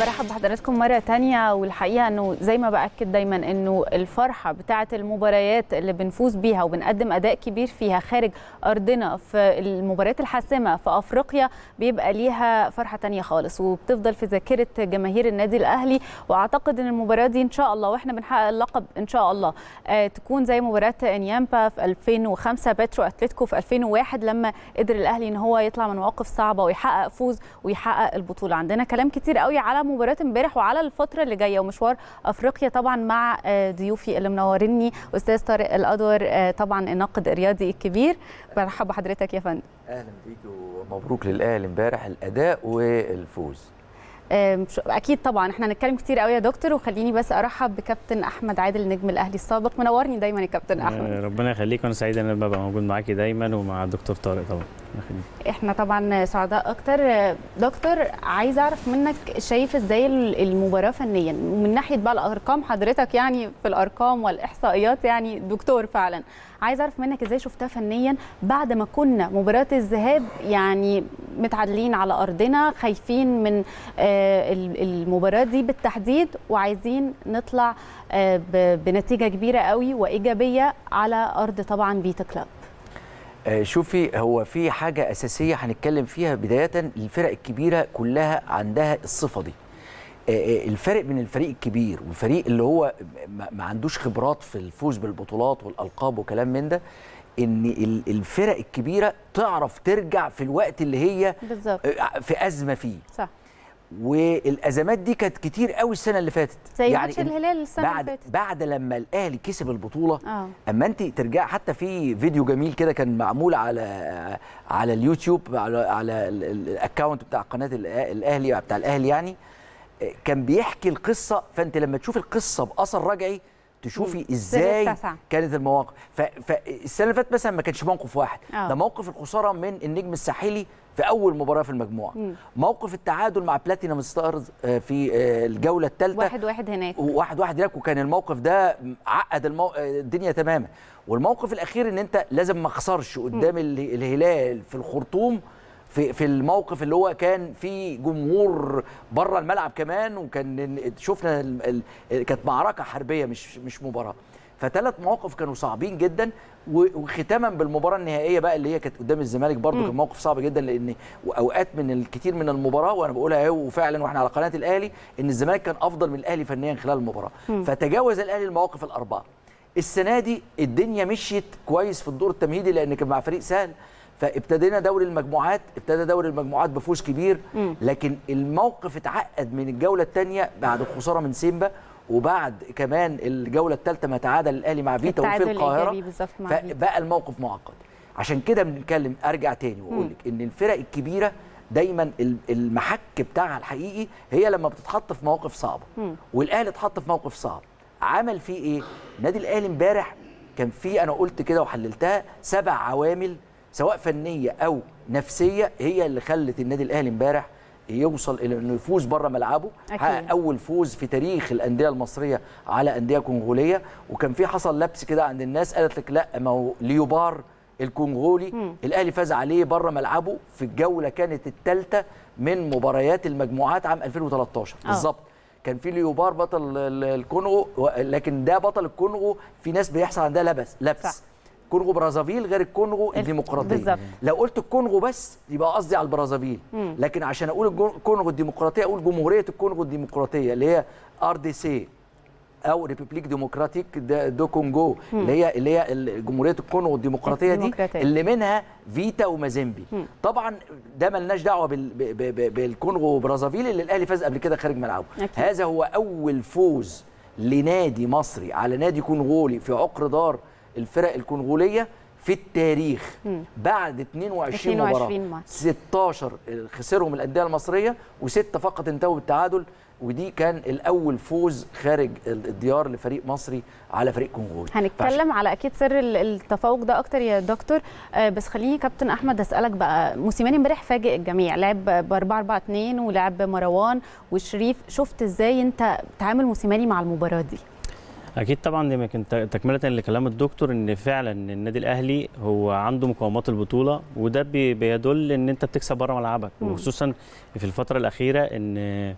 برحب بحضراتكم مرة تانية والحقيقة إنه زي ما بأكد دايما إنه الفرحة بتاعة المباريات اللي بنفوز بيها وبنقدم أداء كبير فيها خارج أرضنا في المباريات الحاسمة في أفريقيا بيبقى ليها فرحة تانية خالص. وبتفضل في ذاكرة جماهير النادي الأهلي وأعتقد إن المباراة دي إن شاء الله وإحنا بنحقق اللقب إن شاء الله آه تكون زي مباراة انيامبا في 2005 باترو أتلتيكو في 2001 لما قدر الأهلي إن هو يطلع من مواقف صعبة ويحقق فوز ويحقق البطولة. عندنا كلام كتير قوي على مباراه امبارح وعلى الفترة اللي جاية. ومشوار أفريقيا طبعا مع ضيوفي اللي منوريني أستاذ طارق الادور طبعا الناقد الرياضي الكبير. برحب بحضرتك يا فندم. أهلا بيك ومبروك للأهلي امبارح الأداء والفوز. أكيد طبعا. إحنا هنتكلم كتير قوي يا دكتور وخليني بس أرحب بكابتن أحمد عادل نجم الأهلي السابق. منورني دايما يا كابتن أحمد. ربنا يخليك وأنا سعيد إن أنا ببقى موجود معاكي دايما ومع الدكتور طارق طبعا. إحنا طبعا سعداء أكتر. دكتور عايز أعرف منك شايف إزاي المباراة فنيا؟ ومن ناحية بقى الأرقام حضرتك يعني في الأرقام والإحصائيات يعني دكتور فعلا. عايز أعرف منك إزاي شفتها فنيا بعد ما كنا مباراة الذهاب يعني متعادلين على أرضنا خايفين من المباراة دي بالتحديد وعايزين نطلع بنتيجة كبيرة قوي وإيجابية على أرض طبعا بيتا كلاب. شوفي هو في حاجة أساسية هنتكلم فيها بداية الفرق الكبيرة كلها عندها الصفة دي. الفرق بين الفريق الكبير والفريق اللي هو ما عندوش خبرات في الفوز بالبطولات والألقاب وكلام من ده إن الفرق الكبيرة تعرف ترجع في الوقت اللي هي بالزبط. في أزمة فيه. صح. والأزمات دي كانت كتير قوي السنة اللي فاتت. زي يعني ماتش الهلال السنة بعد اللي فاتت. بعد لما الأهلي كسب البطولة آه. أما أنت ترجع حتى في فيديو جميل كده كان معمول على على اليوتيوب على على ال account بتاع قناة الأهلي بتاع الأهلي يعني كان بيحكي القصة. فأنت لما تشوف القصة بأثر رجعي تشوفي إزاي كانت المواقف. فالسنه اللي فاتت مثلا ما كانش موقف واحد. أوه. ده موقف الخسارة من النجم الساحلي في أول مباراة في المجموعة. مم. موقف التعادل مع بلاتينم ستارز في الجولة الثالثة. واحد واحد هناك. واحد واحد هناك وكان الموقف ده عقد المو... الدنيا تماما. والموقف الأخير إن أنت لازم ما اخسرش قدام الهلال في الخرطوم في في الموقف اللي هو كان في جمهور بره الملعب كمان وكان شفنا ال... ال... كانت معركة حربية مش مش مباراة. فثلاث مواقف كانوا صعبين جدا وختاما بالمباراة النهائية بقى اللي هي كانت قدام الزمالك برضو كان موقف صعب جدا لأن أوقات من الكثير من المباراة وأنا بقولها اهي وفعلا وإحنا على قناة الأهلي إن الزمالك كان أفضل من الأهلي فنيا خلال المباراة. فتجاوز الأهلي المواقف الأربعة. السنة دي الدنيا مشيت كويس في الدور التمهيدي لأن كان مع فريق سهل. فابتدينا دوري المجموعات ابتدى دوري المجموعات بفوز كبير لكن الموقف اتعقد من الجولة الثانية بعد الخساره من سيمبا وبعد كمان الجولة الثالثه ما تعادل الأهلي مع فيتا وفي القاهرة. فبقى الموقف معقد. عشان كده بنتكلم أرجع تاني وأقول لك إن الفرق الكبيرة دايما المحك بتاعها الحقيقي هي لما بتتحط في مواقف صعبة. والأهلي اتحط في موقف صعب. عمل فيه إيه؟ النادي الأهلي امبارح كان فيه أنا قلت كده وحللتها سبع عوامل سواء فنية أو نفسية هي اللي خلت النادي الأهلي امبارح يوصل إلى إنه يفوز بره ملعبه. حقق أول فوز في تاريخ الأندية المصرية على أندية كونغولية. وكان في حصل لبس كده عند الناس قالت لك لا ما هو ليوبار الكونغولي. الأهلي فاز عليه بره ملعبه في الجولة كانت الثالثه من مباريات المجموعات عام 2013 بالظبط. كان في ليوبار بطل الكونغو لكن ده بطل الكونغو في ناس بيحصل عندها لبس لبس. صح. كونغو برازافيل غير الكونغو الديمقراطيه بالزبط. لو قلت الكونغو بس يبقى قصدي على البرازافيل. لكن عشان أقول الكونغو الديمقراطية أقول جمهورية الكونغو الديمقراطية اللي هي RDC أو République démocratique du Congo اللي هي اللي هي جمهورية الكونغو الديمقراطية دي اللي منها فيتا ومازيمبي. طبعا ده ملناش دعوة بالكونغو وبرازافيل اللي الأهلي فاز قبل كده خارج ملعبه. هذا هو أول فوز لنادي مصري على نادي كونغولي في عقر دار الفرق الكونغولية في التاريخ. بعد 22, 22 مباراة. ماتش. 16 خسرهم الأندية المصرية وستة فقط انتهوا بالتعادل ودي كان الأول فوز خارج الديار لفريق مصري على فريق كونغولي. هنتكلم على أكيد سر التفوق ده أكتر يا دكتور. آه بس خليني كابتن أحمد أسألك بقى. موسيماني امبارح فاجئ الجميع. لعب ب 4 4 2 ولعب مروان وشريف. شفت إزاي أنت تعامل موسيماني مع المباراة دي؟ أكيد طبعا دي يمكن تكملة لكلام الدكتور إن فعلا النادي الأهلي هو عنده مقومات البطولة وده بي- بيدل إن أنت بتكسب بره ملعبك. وخصوصا في الفترة الأخيرة إن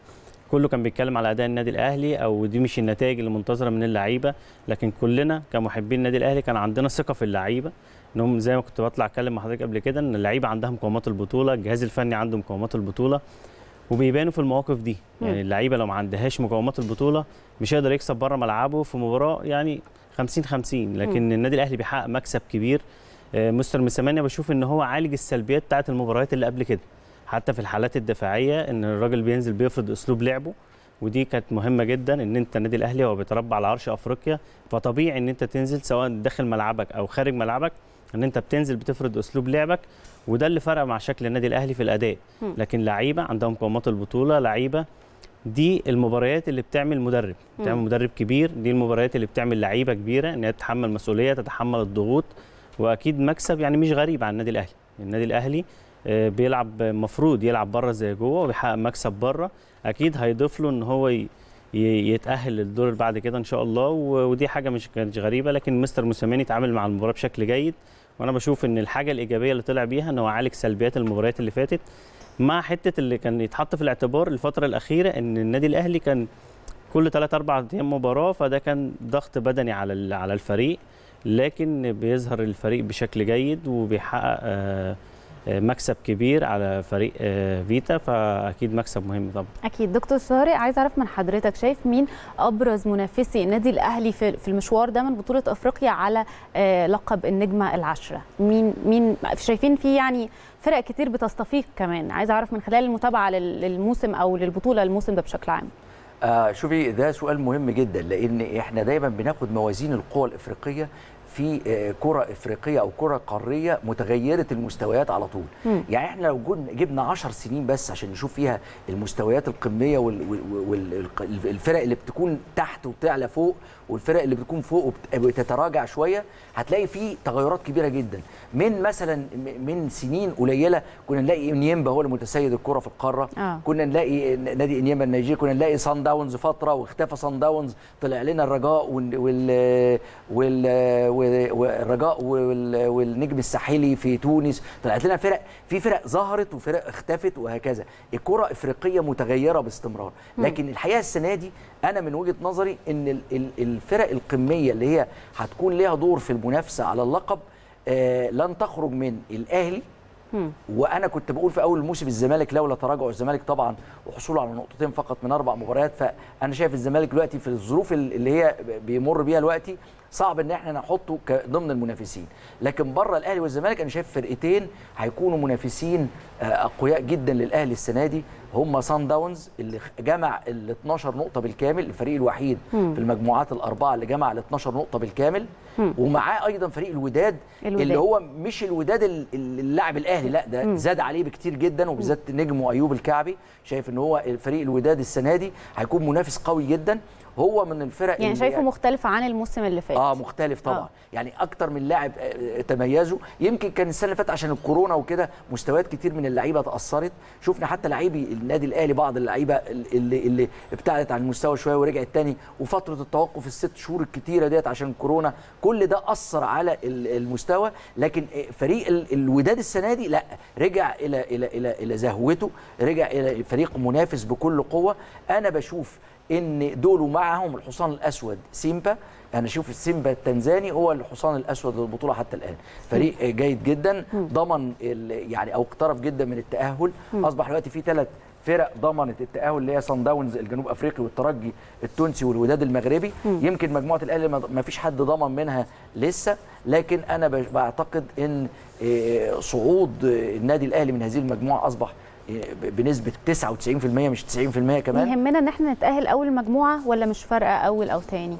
كله كان بيتكلم على أداء النادي الأهلي أو دي مش النتائج اللي منتظره من اللعيبة لكن كلنا كمحبين النادي الأهلي كان عندنا ثقة في اللعيبة. انهم زي ما كنت بطلع أتكلم مع حضرتك قبل كده إن اللعيبة عندها مقومات البطولة الجهاز الفني عنده مقومات البطولة. وبيبانوا في المواقف دي. يعني اللعيبة لو ما عندهاش مقومات البطولة مش هيقدر يكسب بره ملعبه في مباراة يعني 50 50 لكن النادي الأهلي بيحقق مكسب كبير. آه، مستر مساماني بشوف إن هو عالج السلبيات بتاعت المباريات اللي قبل كده. حتى في الحالات الدفاعية إن الراجل بينزل بيفرض أسلوب لعبه ودي كانت مهمة جدا إن أنت النادي الأهلي هو بيتربى على عرش أفريقيا. فطبيعي إن أنت تنزل سواء داخل ملعبك أو خارج ملعبك ان انت بتنزل بتفرض اسلوب لعبك وده اللي فرق مع شكل النادي الاهلي في الاداء. لكن لعيبة عندهم مقومات البطولة لعيبة دي المباريات اللي بتعمل مدرب. بتعمل. مدرب كبير دي المباريات اللي بتعمل لعيبة كبيرة ان هي تتحمل مسؤولية تتحمل الضغوط وأكيد مكسب يعني مش غريب عن النادي الأهلي. النادي الأهلي آه، بيلعب مفروض يلعب بره زي جوه وبيحقق مكسب بره. أكيد هيضيف له إن هو ي- يتأهل للدور اللي بعد كده إن شاء الله ودي حاجة مش كانتش غريبة. لكن مستر موسيماني اتعامل مع المباراة بشكل جيد. وأنا بشوف ان الحاجة الايجابية اللي طلع بيها ان هو عالج سلبيات المباريات اللي فاتت مع حتة اللي كان يتحط في الاعتبار الفترة الأخيرة ان النادي الأهلي كان كل 3 4 أيام مباراة فده كان ضغط بدني على على الفريق لكن بيظهر الفريق بشكل جيد وبيحقق آه، مكسب كبير على فريق آه، فيتا فأكيد مكسب مهم طبعا. أكيد. دكتور طارق عايز أعرف من حضرتك شايف مين أبرز منافسي النادي الأهلي في في المشوار ده من بطولة أفريقيا على آه، لقب النجمة العشره مين مين شايفين في يعني فرق كتير بتستفيق كمان؟ عايز أعرف من خلال المتابعة لل- للموسم أو للبطولة الموسم ده بشكل عام. آه شوفي ده سؤال مهم جدا لأن إحنا دايما بناخد موازين القوى الأفريقية في آه، كرة إفريقية أو كرة قارية متغيرة المستويات على طول مم. يعني إحنا لو جبنا 10 سنين بس عشان نشوف فيها المستويات القمية والفرق اللي بتكون تحت وبتعلى فوق والفرق اللي بتكون فوق وبت- وبتتراجع شوية هتلاقي في تغيرات كبيرة جدا من مثلا م- من سنين قليلة كنا نلاقي نيمبا هو المتسيد الكرة في القارة آه. كنا نلاقي نادي انيما النيجيري كنا نلاقي صن داونز فترة واختفى صن داونز طلع لنا الرجاء وال وال وال والرجاء وال والنجم الساحلي في تونس. طلعت لنا فرق في فرق ظهرت وفرق اختفت وهكذا. الكرة إفريقية متغيرة باستمرار. لكن الحقيقة السنة دي أنا من وجهة نظري إن ال- ال- الفرق القمية اللي هي هتكون ليها دور في المنافسة على اللقب آه لن تخرج من الأهلي. وأنا كنت بقول في أول الموسم الزمالك لولا تراجع الزمالك طبعا وحصوله على نقطتين فقط من أربع مباريات فأنا شايف الزمالك دلوقتي في الظروف اللي هي بيمر بيها دلوقتي صعب إن إحنا نحطه ضمن المنافسين لكن بره الأهلي والزمالك أنا شايف فرقتين هيكونوا منافسين آه، أقوياء جدا للأهلي السنة دي هم سان داونز اللي جمع ال 12 نقطة بالكامل الفريق الوحيد مم. في المجموعات الأربعة اللي جمع ال 12 نقطة بالكامل. ومعاه أيضا فريق الوداد, الوداد. اللي هو مش الوداد ال- ال- اللاعب الأهلي لا ده. زاد عليه بكتير جدا وبالذات نجمه أيوب الكعبي شايف إن هو فريق الوداد السنة دي هيكون منافس قوي جدا هو من الفرق يعني شايفه مختلف عن الموسم اللي فات. آه مختلف طبعا. آه. آه. يعني أكتر من لاعب آه، تميزوا يمكن كان السنة اللي فاتت عشان الكورونا وكده مستويات كتير من اللعيبة تاثرت شفنا حتى لعيبي النادي الأهلي بعض اللعيبة اللي اللي ابتعدت عن المستوى شوية ورجعت تاني. وفترة التوقف الست شهور الكتيرة ديت عشان الكورونا كل ده أثر على ال- المستوى. لكن آه، فريق ال- الوداد السنة دي لا رجع إلى إلى إلى إلى زهوته رجع إلى فريق منافس بكل قوة. أنا بشوف إن دول معهم الحصان الأسود. سيمبا أنا أشوف السيمبا التنزاني هو الحصان الأسود للبطولة حتى الآن. فريق جيد جدا ضمن يعني أو اقترب جدا من التأهل. أصبح دلوقتي في ثلاث فرق ضمنت التأهل اللي هي صن داونز الجنوب أفريقي والترجي التونسي والوداد المغربي. يمكن مجموعة الأهلي ما فيش حد ضمن منها لسه. لكن أنا بعتقد إن آه، صعود النادي الأهلي من هذه المجموعة أصبح بنسبة 99% مش 90% كمان يهمنا إن إحنا نتأهل أول مجموعة ولا مش فارقة أول أو تاني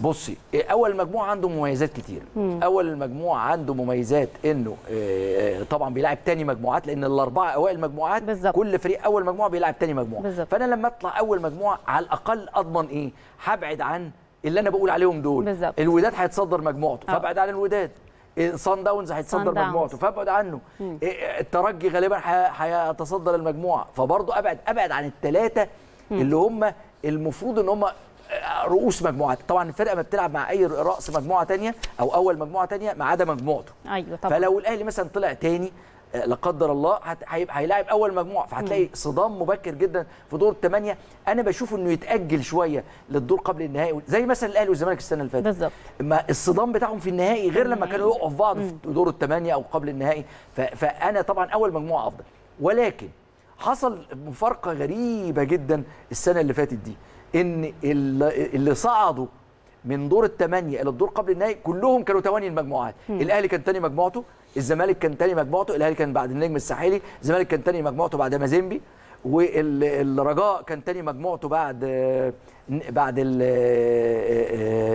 بصي أول مجموعة عنده مميزات كتير أول المجموعه عنده مميزات إنه آه، طبعا بيلعب تاني مجموعات لأن الأربعة أوائل المجموعات بالظبط. كل فريق أول مجموعة بيلعب تاني مجموعة بالظبط. فأنا لما أطلع أول مجموعة على الأقل أضمن إيه هبعد عن اللي أنا بقول عليهم دول بالظبط. الوداد هيتصدر مجموعته آه. فأبعد عن الوداد صن داونز هيتصدر. مجموعته. فابعد عنه. إيه، الترجي غالبا هيتصدر المجموعة. فبرضه أبعد أبعد عن الثلاثه اللي هم المفروض إن هم رؤوس مجموعات. طبعا الفرقة ما بتلعب مع أي رأس مجموعة تانية أو أول مجموعة تانية ما عدا مجموعته. أيوه طبعا. فلو الأهلي مثلا طلع تاني آه، لا قدر الله هيبقى هيلاعب أول مجموعة. فهتلاقي صدام مبكر جدا في دور الثمانيه أنا بشوف إنه يتأجل شوية للدور قبل النهائي. زي مثلا الأهلي والزمالك السنة اللي فاتت. بالظبط. ما الصدام بتاعهم في النهائي غير لما كانوا يقعوا في بعض في دور الثمانيه أو قبل النهائي. فأنا طبعا أول مجموعة أفضل. ولكن حصل مفارقة غريبة جدا السنة اللي فاتت دي. إن اللي صعدوا من دور الثمانيه إلى الدور قبل النهائي كلهم كانوا تواني المجموعات. الأهلي كان تاني مجموعته الزمالك كان تاني مجموعته الأهلي كان بعد النجم الساحلي الزمالك كان تاني مجموعته بعد مازيمبي والرجاء كان تاني مجموعته بعد بعد ال-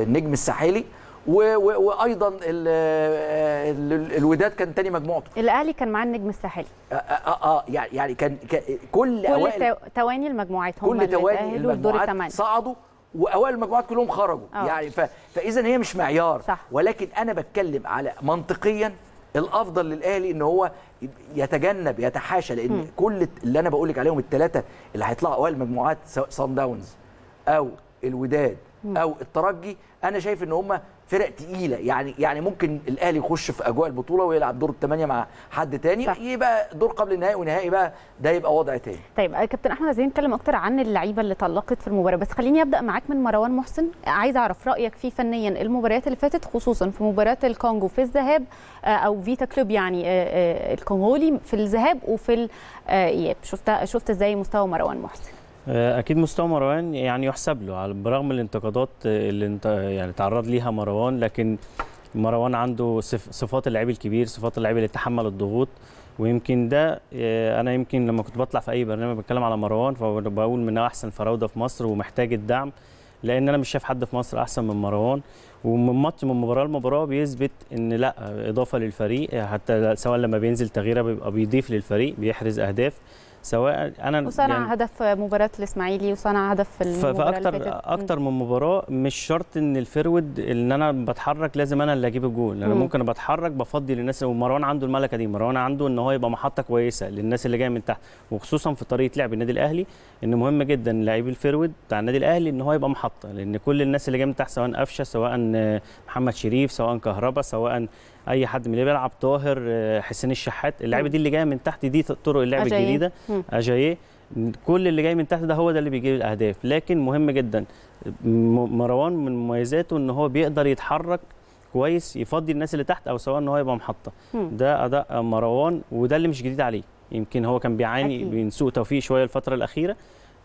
النجم الساحلي وأيضا ال- الوداد كان تاني مجموعته. الأهلي كان معاه النجم الساحلي. آه, آه, آه يعني يعني كان كل كل أوائل تو- تواني المجموعات هم كل تواني المجموعات صعدوا وأوائل المجموعات كلهم خرجوا آه. يعني ف... فإذا هي مش معيار صح. ولكن أنا بتكلم على منطقيا الأفضل للأهلي إن هو يتجنب يتحاشى لأن مم. كل اللي أنا بقول لك عليهم الثلاثه اللي هيطلعوا أوائل المجموعات سواء صن داونز أو الوداد أو الترجي أنا شايف إن هم فرق تقيلة. يعني يعني ممكن الأهلي يخش في أجواء البطولة ويلعب دور الثمانيه مع حد تاني صح. يبقى دور قبل النهائي ونهائي بقى ده يبقى وضع تاني. طيب آه، كابتن أحمد عايزين نتكلم أكتر عن اللعيبة اللي تألقت في المباراة. بس خليني أبدأ معاك من مروان محسن. عايز أعرف رأيك فيه فنيا. المباريات اللي فاتت خصوصا في مباراة الكونغو في الذهاب آه، أو فيتا كلوب يعني آه، الكونغولي في الذهاب وفي الاياب شفت شفت إزاي مستوى مروان محسن؟ أكيد مستوى مروان يعني يحسب له على برغم الانتقادات اللي انت يعني تعرض ليها مروان لكن مروان عنده صف- صفات اللعيب الكبير صفات اللعيب اللي يتحمل الضغوط. ويمكن ده آه، أنا يمكن لما كنت بطلع في أي برنامج بتكلم على مروان فبقول من أحسن فراوده في مصر ومحتاج الدعم لأن أنا مش شايف حد في مصر أحسن من مروان. ومن ماتش من مباراة لمباراة بيثبت إن لأ إضافة للفريق حتى سواء لما بينزل تغييرة بيبقى بيضيف للفريق بيحرز أهداف. سواء أنا وصنع يعني هدف مباراة الإسماعيلي وصنع هدف في المباراة فأكتر. أكتر من مباراة مش شرط إن الفرود إن أنا بتحرك لازم أنا اللي أجيب الجول أنا مم. ممكن بتحرك بفضي للناس ومروان عنده الملكة دي مروان عنده إن هو يبقى محطة كويسة للناس اللي جاية من تحت وخصوصا في طريقة لعب النادي الأهلي إن مهم جدا لعيب الفرود بتاع النادي الأهلي إن هو يبقى محطة لأن كل الناس اللي جاية من تحت سواء قفشة سواء محمد شريف سواء كهربا سواء اي حد من اللي بيلعب طاهر آه، حسين الشحات اللعيبة دي اللي جاية من تحت دي طرق اللعب. الجديدة. اجاييه كل اللي جاي من تحت ده هو ده اللي بيجيب الأهداف لكن مهم جدا مروان من مميزاته إن هو بيقدر يتحرك كويس يفضي الناس اللي تحت أو سواء إن هو يبقى محطة. ده أداء مروان وده اللي مش جديد عليه يمكن هو كان بيعاني. من سوء توفيق شوية الفترة الأخيرة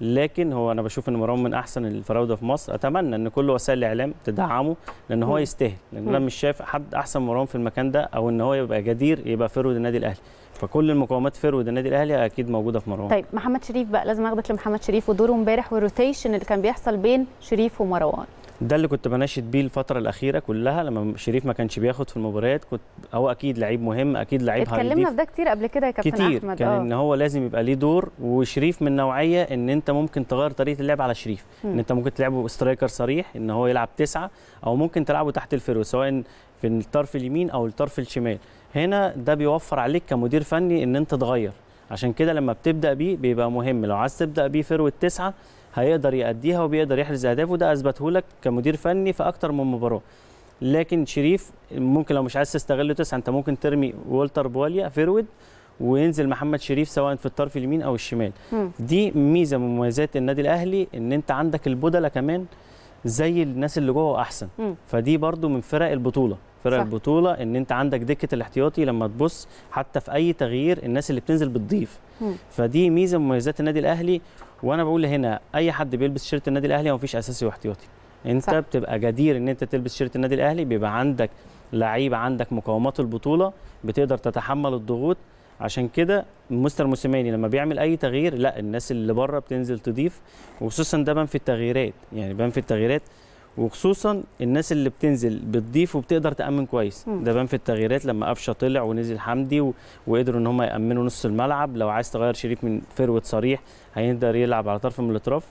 لكن هو أنا بشوف إن مروان من أحسن الفراوده في مصر أتمنى إن كل وسائل الإعلام تدعمه لأن هو. يستاهل لأن أنا. مش شايف حد أحسن مروان في المكان ده أو إن هو يبقى جدير يبقى forward النادي الأهلي فكل المقومات forward النادي الأهلي أكيد موجودة في مروان طيب محمد شريف بقى لازم أخدك لمحمد شريف ودوره امبارح وال rotation اللي كان بيحصل بين شريف ومروان ده اللي كنت بناشد بيه الفترة الأخيرة كلها لما شريف ما كانش بياخد في المباريات كنت هو أكيد لعيب مهم أكيد لعيب اتكلمنا هيضيف في ده كتير قبل كده يا كابتن كتير أحمد. كان إن هو لازم يبقى ليه دور وشريف من نوعية إن أنت ممكن تغير طريقة اللعب على شريف. مم. إن أنت ممكن تلعبه striker صريح إن هو يلعب تسعة أو ممكن تلعبه تحت ال forward سواء في الطرف اليمين أو الطرف الشمال. هنا ده بيوفر عليك كمدير فني إن أنت تغير. عشان كده لما بتبدأ بيه بيبقى مهم. لو عايز تبدأ بيه forward التسعة هيقدر يأديها وبيقدر يحرز اهداف وده أثبته لك كمدير فني في أكتر من مباراة لكن شريف ممكن لو مش عايز تستغله تسعه أنت ممكن ترمي والتر بواليا forward وينزل محمد شريف سواء في الطرف اليمين أو الشمال مم. دي ميزة من مميزات النادي الأهلي إن أنت عندك البدلة كمان زي الناس اللي جوه أحسن مم. فدي برضو من فرق البطولة فرق صح. البطولة إن أنت عندك دكة الاحتياطي لما تبص حتى في أي تغيير الناس اللي بتنزل بتضيف مم. فدي ميزة من مميزات النادي الأهلي وأنا بقول هنا أي حد بيلبس شيرت النادي الأهلي هو مفيش أساسي واحتياطي أنت صح. بتبقى جدير إن أنت تلبس شيرت النادي الأهلي بيبقى عندك لعيبة عندك مقومات البطولة بتقدر تتحمل الضغوط عشان كده مستر موسيماني لما بيعمل أي تغيير لا الناس اللي بره بتنزل تضيف وخصوصا ده بان في التغييرات يعني بان في التغييرات وخصوصا الناس اللي بتنزل بتضيف وبتقدر تأمن كويس. ده بان في التغييرات لما قفشة طلع ونزل حمدي و... وقدروا إن هم يأمنوا نص الملعب. لو عايز تغير شريف من فروت صريح هيقدر يلعب على طرف من الأطراف.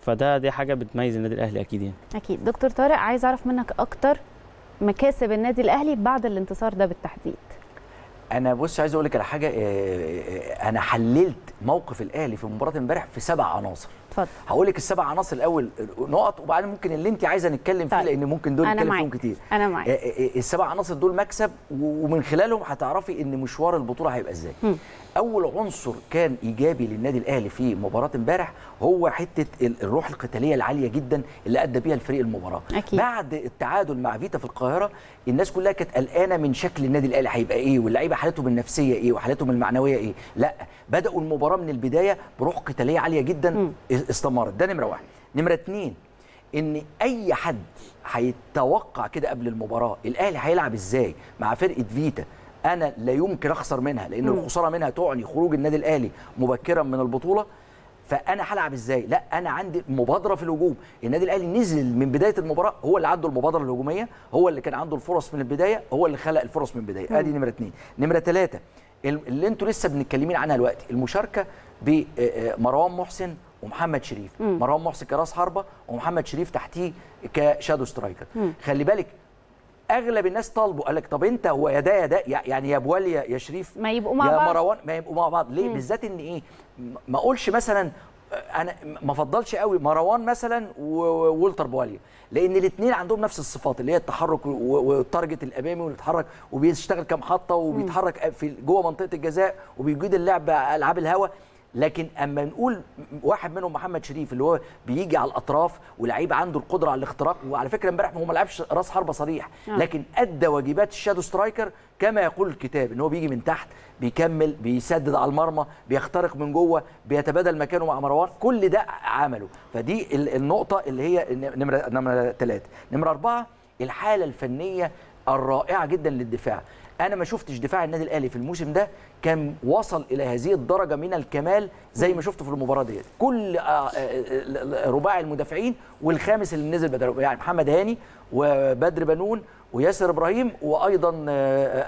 فده دي حاجة بتميز النادي الأهلي أكيد يعني. أكيد. دكتور طارق عايز أعرف منك أكتر مكاسب النادي الأهلي بعد الانتصار ده بالتحديد. أنا بص عايز أقول لك على حاجة آه، آه، أنا حللت موقف الأهلي في مباراة امبارح في سبع عناصر اتفضل. هقول لك السبع عناصر الأول نقط وبعدين ممكن اللي أنت عايزة نتكلم فيه طيب. لأن ممكن دول نتكلم. فيهم كتير أنا معاك. آه، آه، السبع عناصر دول مكسب ومن خلالهم هتعرفي إن مشوار البطولة هيبقى إزاي أول عنصر كان إيجابي للنادي الأهلي في مباراة امبارح هو حتة ال- الروح القتالية العالية جدا اللي أدى بيها الفريق المباراة. أكيد. بعد التعادل مع فيتا في القاهرة الناس كلها كانت قلقانة من شكل النادي الأهلي هيبقى إيه واللعيبة حالتهم النفسية إيه وحالتهم المعنوية إيه. لأ بدأوا المباراة من البداية بروح قتالية عالية جدا استمرت. ده نمرة واحد. نمرة اتنين إن أي حد هيتوقع كده قبل المباراة الأهلي هيلعب إزاي مع فرقة فيتا؟ أنا لا يمكن أخسر منها لأن الخسارة منها تعني خروج النادي الأهلي مبكرا من البطولة. فأنا هلعب إزاي؟ لا أنا عندي مبادرة في الهجوم. النادي الأهلي نزل من بداية المباراة هو اللي عنده المبادرة الهجومية هو اللي كان عنده الفرص من البداية هو اللي خلق الفرص من البداية. أدي نمرة اثنين نمرة ثلاثة اللي أنتوا لسه بنتكلمين عنها دلوقتي المشاركة بمروان محسن ومحمد شريف. مروان محسن كراس حربة ومحمد شريف تحتيه ك shadow striker. خلي بالك أغلب الناس طالبوا قال لك طب أنت هو يا ده يا ده يعني يا بوالي يا- يا شريف ما يبقوا مع يا بعض. مروان ما يبقوا مع بعض. ليه؟ بالذات إن إيه؟ ما أقولش مثلا أنا ما أفضلش قوي مروان مثلا وولتر بواليا لأن الاثنين عندهم نفس الصفات اللي هي التحرك وال target الأمامي وبيتحرك وبيشتغل كمحطه وبيتحرك في جوه منطقة الجزاء وبيجيد اللعب العاب الهوا. لكن أما نقول واحد منهم محمد شريف اللي هو بيجي على الأطراف ولعيب عنده القدرة على الاختراق وعلى فكرة امبارح هو ما لعبش راس حربة صريح لكن أدى واجبات ال shadow striker كما يقول الكتاب إن هو بيجي من تحت بيكمل بيسدد على المرمى بيخترق من جوه بيتبادل مكانه مع مروان كل ده عمله. فدي ال- النقطة اللي هي نمره نمرة ثلاثة نمرة أربعة الحالة الفنية الرائعة جدا للدفاع. أنا ما شفتش دفاع النادي الأهلي في الموسم ده كان وصل إلى هذه الدرجة من الكمال زي ما شفته في المباراة ديت. كل آه، آه، آه، رباعي المدافعين والخامس اللي نزل بدل يعني محمد هاني وبدر بنون وياسر إبراهيم وأيضا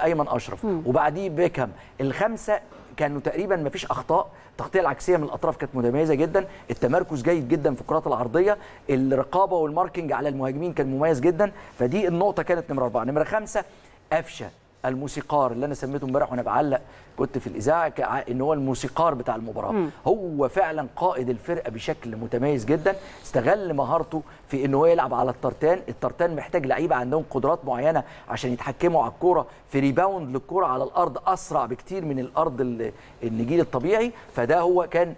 أيمن أشرف. وبعديه بيكهام. الخمسة كانوا تقريبا ما فيش أخطاء. التغطية العكسية من الأطراف كانت متميزة جدا. التمركز جيد جدا في الكرات العرضية. الرقابة وال marking على المهاجمين كان مميز جدا. فدي النقطة كانت نمرة أربعة. نمرة خمسة قفشة. الموسيقار اللي أنا سميته امبارح وأنا بعلق كنت في الإذاعة إن هو الموسيقار بتاع المباراة. هو فعلا قائد الفرقة بشكل متميز جدا. استغل مهارته في ان هو يلعب على الترتان الترتان محتاج لعيبة عندهم قدرات معينة عشان يتحكموا على الكورة. في rebound للكورة على الأرض أسرع بكتير من الأرض ال- النجيل الطبيعي. فده هو كان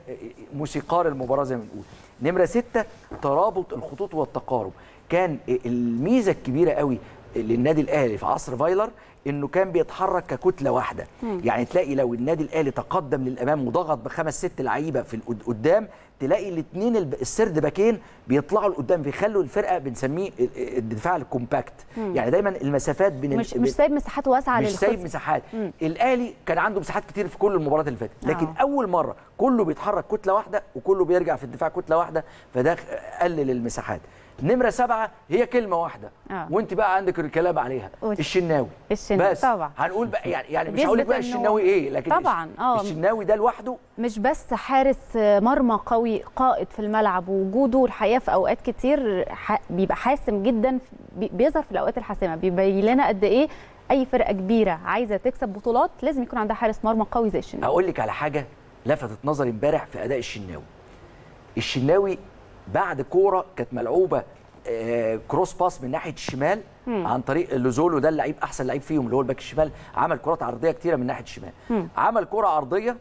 موسيقار المباراة زي ما بنقول. نمرة ستة ترابط الخطوط والتقارب. كان الميزة الكبيرة قوي للنادي الأهلي في عصر فايلر انه كان بيتحرك ككتلة واحدة. يعني تلاقي لو النادي الأهلي تقدم للأمام وضغط بخمس ست لعيبة في قدام تلاقي الاثنين ال third back ين بيطلعوا لقدام بيخلوا الفرقة بنسميه ال- الدفاع ال compact. يعني دايما المسافات بين مش مش سايب مساحات واسعة مش سايب. مساحات. الأهلي كان عنده مساحات كتير في كل المباريات اللي فاتت. لكن آه. أول مرة كله بيتحرك كتلة واحدة وكله بيرجع في الدفاع كتلة واحدة فده قلل المساحات. نمرة سبعة هي كلمة واحدة آه. وانت بقى عندك الكلام عليها قول. الشناوي الشناوي، بس طبعا. هنقول بقى يعني يعني مش هقول لك بقى إنه- الشناوي إيه لكن طبعاً، آه. الشناوي ده لوحده مش بس حارس مرمى قوي قائد في الملعب ووجوده الحقيقة في أوقات كتير ح- بيبقى حاسم جدا بي- بيظهر في الأوقات الحاسمة بيبين لنا قد إيه أي فرقة كبيرة عايزة تكسب بطولات لازم يكون عندها حارس مرمى قوي زي الشناوي هقول لك على حاجة لفتت نظري امبارح في أداء الشناوي الشناوي بعد كورة كانت ملعوبة آه، cross pass من ناحية الشمال عن طريق لوزولو ده اللعيب أحسن لعيب فيهم اللي هو ال back الشمال عمل كرات عرضية كتيرة من ناحية الشمال. عمل كرة عرضية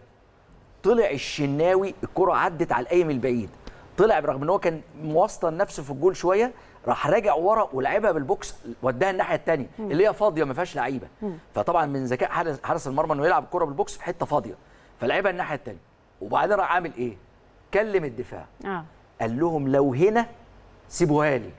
طلع الشناوي الكرة عدت على القايم البعيد. طلع برغم إن هو كان موسطن نفسه في الجول شوية راح راجع ورا ولعبها بال box وداها الناحية الثانية اللي هي فاضية ما فيهاش لعيبة. فطبعا من ذكاء حارس المرمى إنه يلعب الكره بال box في حتة فاضية فلعبها الناحية الثانية وبعدين راح عامل إيه؟ كلم الدفاع. آه. قال لهم لو هنا سيبوها لي.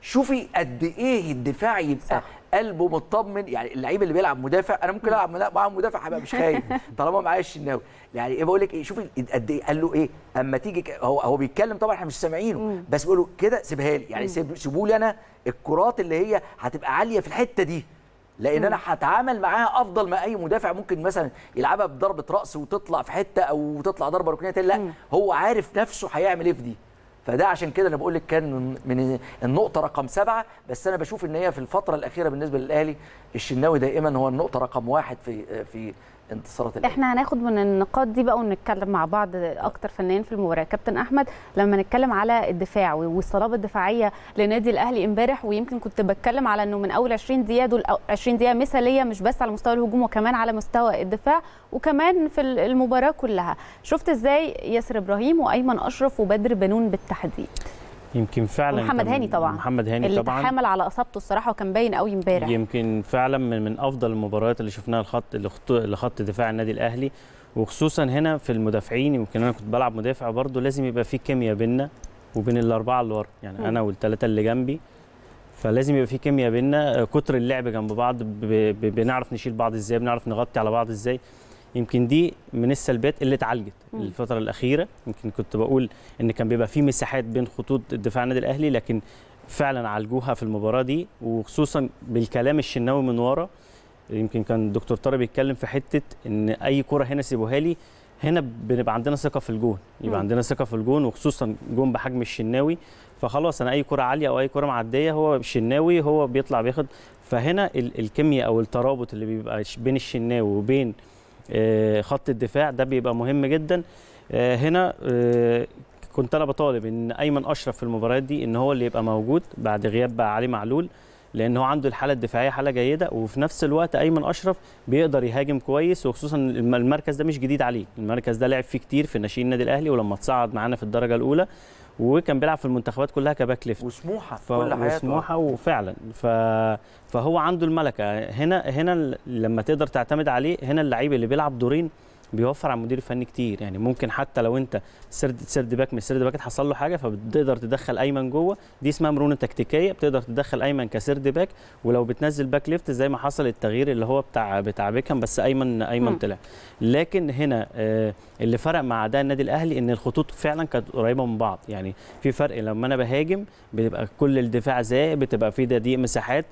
شوفي قد إيه الدفاع يبقى صح. قلبه مطمن. يعني اللعيب اللي بيلعب مدافع أنا ممكن ألعب معاه مدافع هبقى مش خايف. طالما معايا الشناوي. يعني إيه بقول لك إيه؟ شوفي قد إيه قال له إيه؟ أما تيجي هو هو بيتكلم طبعا إحنا مش سامعينه. بس بيقول له كده سيبها لي. يعني سيب سيبوا لي أنا. الكرات اللي هي هتبقى عالية في الحتة دي. لأن أنا هتعامل معاها افضل ما اي مدافع ممكن مثلا يلعبها بضربة رأس وتطلع في حتة أو تطلع ضربة ركنية لا هو عارف نفسه هيعمل إيه في دي. فده عشان كده أنا بقول لك كان من- من النقطة رقم سبعة بس أنا بشوف ان هي في الفترة الأخيرة بالنسبة للأهلي الشناوي دائما هو النقطة رقم واحد في في انتصارات الأهلي. إحنا هناخد من النقاط دي بقى ونتكلم مع بعض أكتر فنيين في المباراة. كابتن أحمد لما نتكلم على الدفاع والصلابة الدفاعية لنادي الأهلي امبارح ويمكن كنت بتكلم على إنه من أول 20 دقيقة دول أو 20 دقيقة مثالية مش بس على مستوى الهجوم وكمان على مستوى الدفاع وكمان في المباراة كلها. شفت إزاي ياسر إبراهيم وأيمن أشرف وبدر بنون بالتحديد؟ يمكن فعلا ومحمد كان- هاني طبعا. محمد هاني اللي طبعا. تحامل على إصابته الصراحة وكان باين قوي امبارح. يمكن فعلا من, من أفضل المباريات اللي شفناها الخط لخط لخط دفاع النادي الأهلي. وخصوصا هنا في المدافعين يمكن أنا كنت بلعب مدافع برضو لازم يبقى في كيمياء بيننا وبين الأربعة اللي ورا. يعني مم. أنا والثلاثه اللي جنبي. فلازم يبقى في كيمياء بيننا. كتر اللعب جنب بعض بنعرف نشيل بعض إزاي بنعرف نغطي على بعض إزاي. يمكن دي من السلبيات اللي اتعالجت. الفترة الأخيرة يمكن كنت بقول إن كان بيبقى في مساحات بين خطوط الدفاع النادي الأهلي لكن فعلا عالجوها في المباراة دي وخصوصا بالكلام الشناوي من ورا يمكن كان الدكتور طارق بيتكلم في حتة إن أي كرة هنا سيبوها لي هنا بنبقى عندنا ثقة في الجون يبقى. عندنا ثقة في الجون وخصوصا جون بحجم الشناوي فخلاص أنا أي كرة عالية أو أي كرة معدية هو الشناوي هو بيطلع بياخد فهنا ال- الكيمياء أو الترابط اللي بيبقى بين الشناوي وبين خط الدفاع ده بيبقى مهم جدا. آه، هنا آه، كنت أنا بطالب إن أيمن أشرف في المباريات دي إن هو اللي يبقى موجود بعد غياب بقى علي معلول لأن هو عنده الحالة الدفاعية حالة جيدة وفي نفس الوقت أيمن أشرف بيقدر يهاجم كويس وخصوصا الم- المركز ده مش جديد عليه. المركز ده لعب فيه كتير في ناشئين النادي الأهلي ولما اتصعد معانا في الدرجة الأولى وكان بيلعب في المنتخبات كلها كباك ليفت. وسموحة ف... كل حياته. وسموحة وفعلا. ف... فهو عنده الملكة. هنا هنا لما تقدر تعتمد عليه هنا اللعيب اللي بيلعب دورين بيوفر على المدير الفني كتير. يعني ممكن حتى لو انت third third back مش third back حصل له حاجة فبتقدر تدخل أيمن جوه. دي اسمها مرونة تكتيكية بتقدر تدخل أيمن ك third back. ولو بتنزل back left زي ما حصل التغيير اللي هو بتاع بتاع بيكهام بس ايمن أيمن. طلع. لكن هنا آه، اللي فرق مع أداء النادي الأهلي إن الخطوط فعلا كانت قريبة من بعض. يعني في فرق لما أنا بهاجم بتبقى كل الدفاع زائق بتبقى في تضييق مساحات.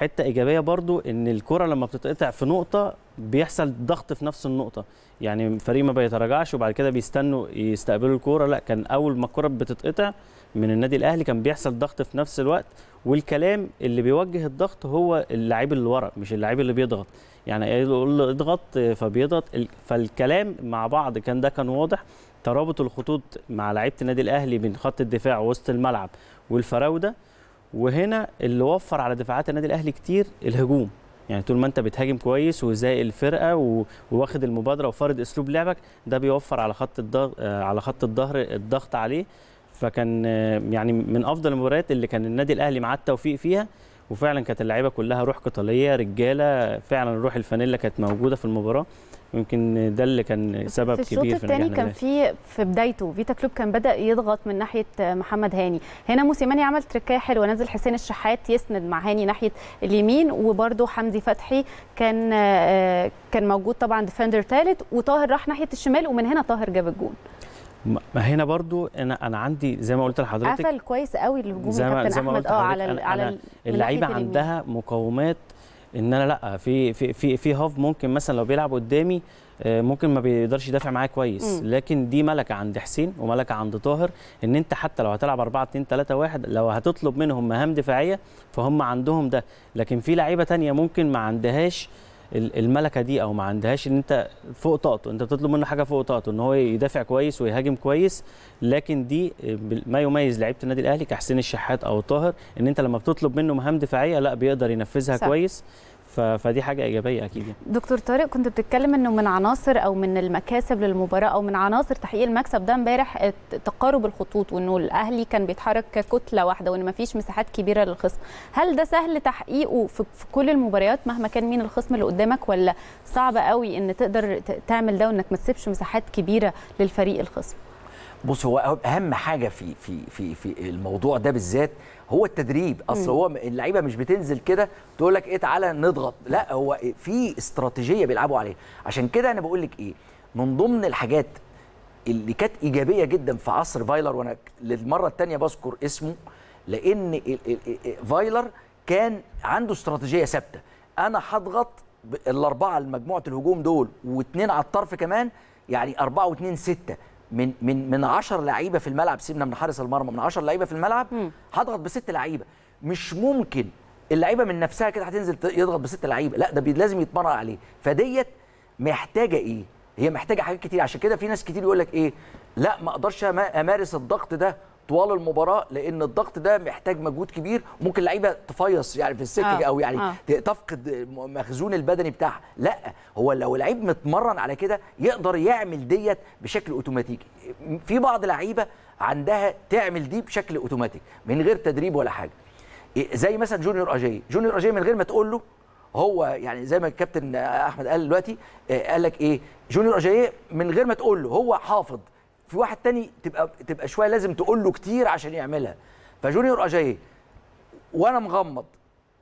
حتة إيجابية برضو إن الكرة لما بتتقطع في نقطة بيحصل ضغط في نفس النقطة. يعني الفريق ما بيتراجعش وبعد كده بيستنوا يستقبلوا الكورة. لا كان أول ما الكرة بتتقطع من النادي الأهلي كان بيحصل ضغط في نفس الوقت. والكلام اللي بيوجه الضغط هو اللاعب اللي ورا مش اللاعب اللي بيضغط. يعني يقول له اضغط فبيضغط. ال- فالكلام مع بعض كان ده كان واضح. ترابط الخطوط مع لعيبة النادي الأهلي بين خط الدفاع ووسط الملعب والفراودة وهنا اللي وفر على دفاعات النادي الأهلي كتير الهجوم. يعني طول ما أنت بتهاجم كويس وزائق الفرقة وواخد المبادرة وفارض أسلوب لعبك ده بيوفر على خط الضغط على خط الظهر الضغط عليه. فكان يعني من أفضل المباريات اللي كان النادي الأهلي معاه التوفيق فيها. وفعلا كانت اللعيبة كلها روح قتالية رجالة فعلا روح الفانيلا كانت موجودة في المباراة. يمكن ده اللي كان سبب في الشوط كبير في نجاح الثاني كان. في في بدايته فيتا كلوب كان بدأ يضغط من ناحية محمد هاني هنا موسيماني عمل تركاية حلوة نزل حسين الشحات يسند مع هاني ناحية اليمين وبرده حمدي فتحي كان آه، كان موجود طبعا defender ثالث وطاهر راح ناحية الشمال ومن هنا طاهر جاب الجون ما هنا برضو أنا أنا عندي زي ما قلت لحضرتك قفل كويس قوي الهجوم زي ما زي قلت آه على أنا- على اللعيبة. عندها مقومات إن أنا لأ في في في في هاف ممكن مثلا لو بيلعب قدامي آه، ممكن ما بيقدرش يدافع معايا كويس مم. لكن دي ملكة عند حسين وملكة عند طاهر إن أنت حتى لو هتلعب 4 2 3 1 لو هتطلب منهم مهام دفاعية فهم عندهم ده لكن في لعيبة تانية ممكن ما عندهاش الملكة دي أو ما عندهاش إن أنت فوق طاقته أنت بتطلب منه حاجة فوق طاقته إن هو يدافع كويس ويهاجم كويس لكن دي ما يميز لعيبة النادي الأهلي كحسين الشحات أو طاهر إن أنت لما بتطلب منه مهام دفاعية لا بيقدر ينفذها صح. كويس فدي حاجة إيجابية أكيد يعني. دكتور طارق كنت بتتكلم إنه من عناصر أو من المكاسب للمباراة أو من عناصر تحقيق المكسب ده امبارح تقارب الخطوط وإنه الأهلي كان بيتحرك ككتلة واحدة وإن مفيش مساحات كبيرة للخصم هل ده سهل تحقيقه في كل المباريات مهما كان مين الخصم اللي قدامك ولا صعب قوي إن تقدر تعمل ده وإنك ما تسيبش مساحات كبيرة للفريق الخصم بص هو أهم حاجة في في في في الموضوع ده بالذات هو التدريب. أصل هو اللعيبة مش بتنزل كده تقول لك إيه تعالى نضغط. لا هو في استراتيجية بيلعبوا عليها. عشان كده أنا بقول لك إيه من ضمن الحاجات اللي كانت إيجابية جدا في عصر فايلر وأنا للمرة الثانية بذكر اسمه لأن فايلر كان عنده استراتيجية ثابتة. أنا هضغط الأربعة لمجموعه الهجوم دول واثنين على الطرف كمان يعني أربعة واثنين ستة. من من من 10 لعيبة في الملعب سيبنا من حارس المرمى من 10 لعيبة في الملعب هضغط بست لعيبة. مش ممكن اللعيبة من نفسها كده هتنزل يضغط بست لعيبة. لا ده لازم يتمرن عليه. فديت محتاجة إيه؟ هي محتاجة حاجات كتير. عشان كده في ناس كتير يقول لك إيه؟ لا ما أقدرش أمارس الضغط ده طوال المباراة لأن الضغط ده محتاج مجهود كبير. ممكن اللعيبه تفيص يعني في السكة آه، أو يعني آه. تفقد مخزون البدني بتاعها. لأ هو لو لعيب متمرن على كده يقدر يعمل ديت بشكل أوتوماتيكي. في بعض لعيبة عندها تعمل دي بشكل أوتوماتيك من غير تدريب ولا حاجة. إيه، زي مثلا جونيور أجاي. جونيور أجاي من غير ما تقول له هو يعني زي ما الكابتن أحمد قال دلوقتي آه، قال لك إيه جونيور أجاي من غير ما تقول له هو حافظ في واحد تاني تبقى تبقى شوية لازم تقول له كتير عشان يعملها. فجونيور اجاي وأنا مغمض.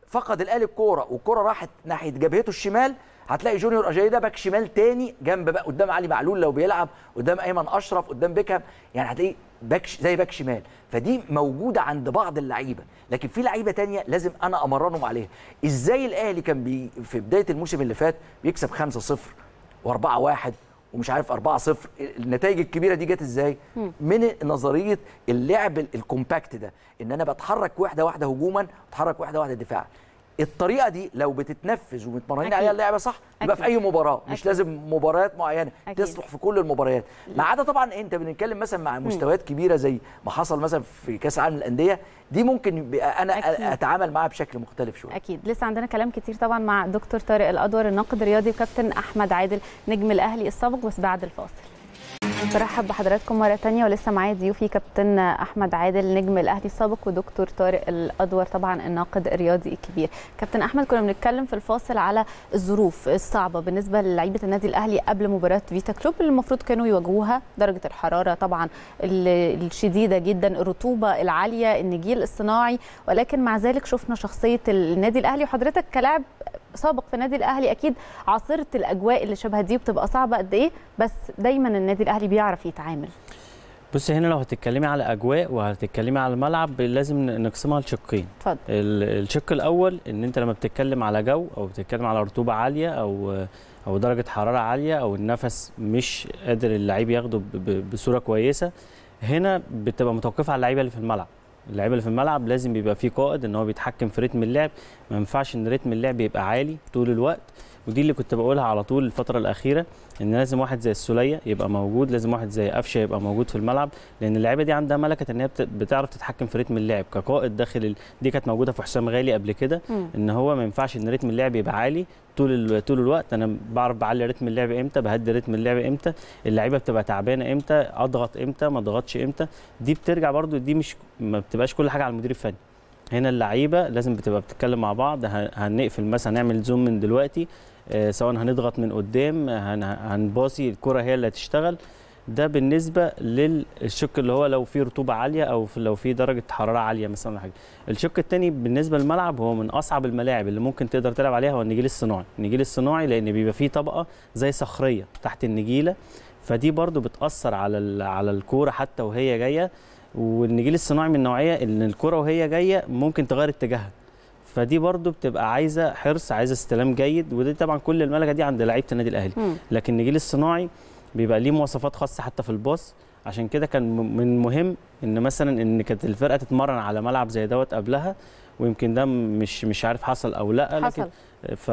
فقد الاهلي الكورة والكورة راحت ناحية جبهته الشمال. هتلاقي جونيور اجاي ده back شمال تاني جنب بقى قدام علي معلول لو بيلعب قدام أيمن أشرف قدام بيكهام. يعني هتلاقيه back زي back شمال. فدي موجودة عند بعض اللعيبة. لكن في لعيبة تانية لازم أنا أمرنهم عليها. إزاي الاهلي كان بي في بداية الموسم اللي فات بيكسب 5-0 و4-1 ومش عارف 4-0 النتائج الكبيرة دي جت إزاي؟ من نظرية اللعب ال- الكومباكت ده إن أنا بتحرك واحدة واحدة هجوما بتحرك واحدة واحدة دفاعا. الطريقة دي لو بتتنفذ ومتمرنين. عليها اللعبة صح يبقى في. أي مباراة مش أكيد. لازم مباريات معينة أكيد. تصلح في كل المباريات ما عدا طبعا أنت بنتكلم مثلا مع مستويات كبيرة زي ما حصل مثلا في كأس العالم للأندية دي ممكن أنا أكيد. أتعامل معاها بشكل مختلف شوية أكيد لسه عندنا كلام كتير طبعا مع دكتور طارق الادور الناقد الرياضي وكابتن أحمد عادل نجم الأهلي السابق بس بعد الفاصل برحب بحضراتكم مرة تانية ولسه معايا ضيوفي كابتن أحمد عادل نجم الأهلي السابق ودكتور طارق الأدور طبعا الناقد الرياضي الكبير. كابتن أحمد كنا بنتكلم في الفاصل على الظروف الصعبة بالنسبة للعيبة النادي الأهلي قبل مباراة فيتا كلوب اللي المفروض كانوا يواجهوها درجة الحرارة طبعا ال- الشديدة جدا الرطوبة العالية النجيل الصناعي. ولكن مع ذلك شفنا شخصية النادي الأهلي وحضرتك كلاعب سابق في النادي الأهلي. أكيد عاصرت الأجواء اللي شبه دي وبتبقى صعبة قد إيه بس دايما النادي الأهلي بيعرف يتعامل. بصي هنا لو هتتكلمي على أجواء وهتتكلمي على الملعب لازم نقسمها لشقين. اتفضل. ال- الشق الأول إن أنت لما بتتكلم على جو أو بتتكلم على رطوبة عالية أو أو درجة حرارة عالية أو النفس مش قادر اللعيب ياخده بصورة كويسة هنا بتبقى متوقفة على اللعيبة اللي في الملعب. اللعيبه اللي في الملعب لازم بيبقى فيه قائد إن هو بيتحكم في رتم اللعب. ما ينفعش إن رتم اللعب يبقى عالي طول الوقت. ودي اللي كنت بقولها على طول الفترة الأخيرة إن لازم واحد زي السولية يبقى موجود لازم واحد زي قفشة يبقى موجود في الملعب لأن اللعيبة دي عندها ملكة إن هي بت- بتعرف تتحكم في رتم اللعب. كقائد داخل ال... دي كانت موجودة في حسام غالي قبل كده. إن هو ما ينفعش إن رتم اللعب يبقى عالي طول ال... طول الوقت. أنا بعرف بعلي رتم اللعب إمتى بهدي رتم اللعب إمتى اللعيبة بتبقى تعبانة إمتى أضغط إمتى ما أضغطش إمتى. دي بترجع برضو دي مش ما بتبقاش كل حاجة على المدير الفني. هنا اللعيبة لازم بتبقى بتتكلم مع بعض. هنقفل مثلا هنعمل زوم من دلوقتي. آه، سواء هنضغط من قدام هن- هنباصي الكرة هي اللي هتشتغل. ده بالنسبة للشق اللي هو لو في رطوبة عالية أو لو في درجة حرارة عالية مثلا ولا حاجة. الشق الثاني بالنسبة للملعب هو من أصعب الملاعب اللي ممكن تقدر تلعب عليها هو النجيل الصناعي. النجيل الصناعي لأن بيبقى فيه طبقة زي صخرية تحت النجيلة. فدي برضو بتأثر على على الكورة حتى وهي جاية. والنجيل الصناعي من النوعية إن الكوره وهي جاية ممكن تغير اتجاهها. فدي برضو بتبقى عايزة حرص عايزة استلام جيد ودي طبعا كل الملكة دي عند لعيبة النادي الأهلي. لكن النجيل الصناعي بيبقى ليه مواصفات خاصة حتى في الباص. عشان كده كان من مهم إن مثلا إن كانت الفرقة تتمرن على ملعب زي دوت قبلها ويمكن ده مش مش عارف حصل أو لأ لكن حصل. ف...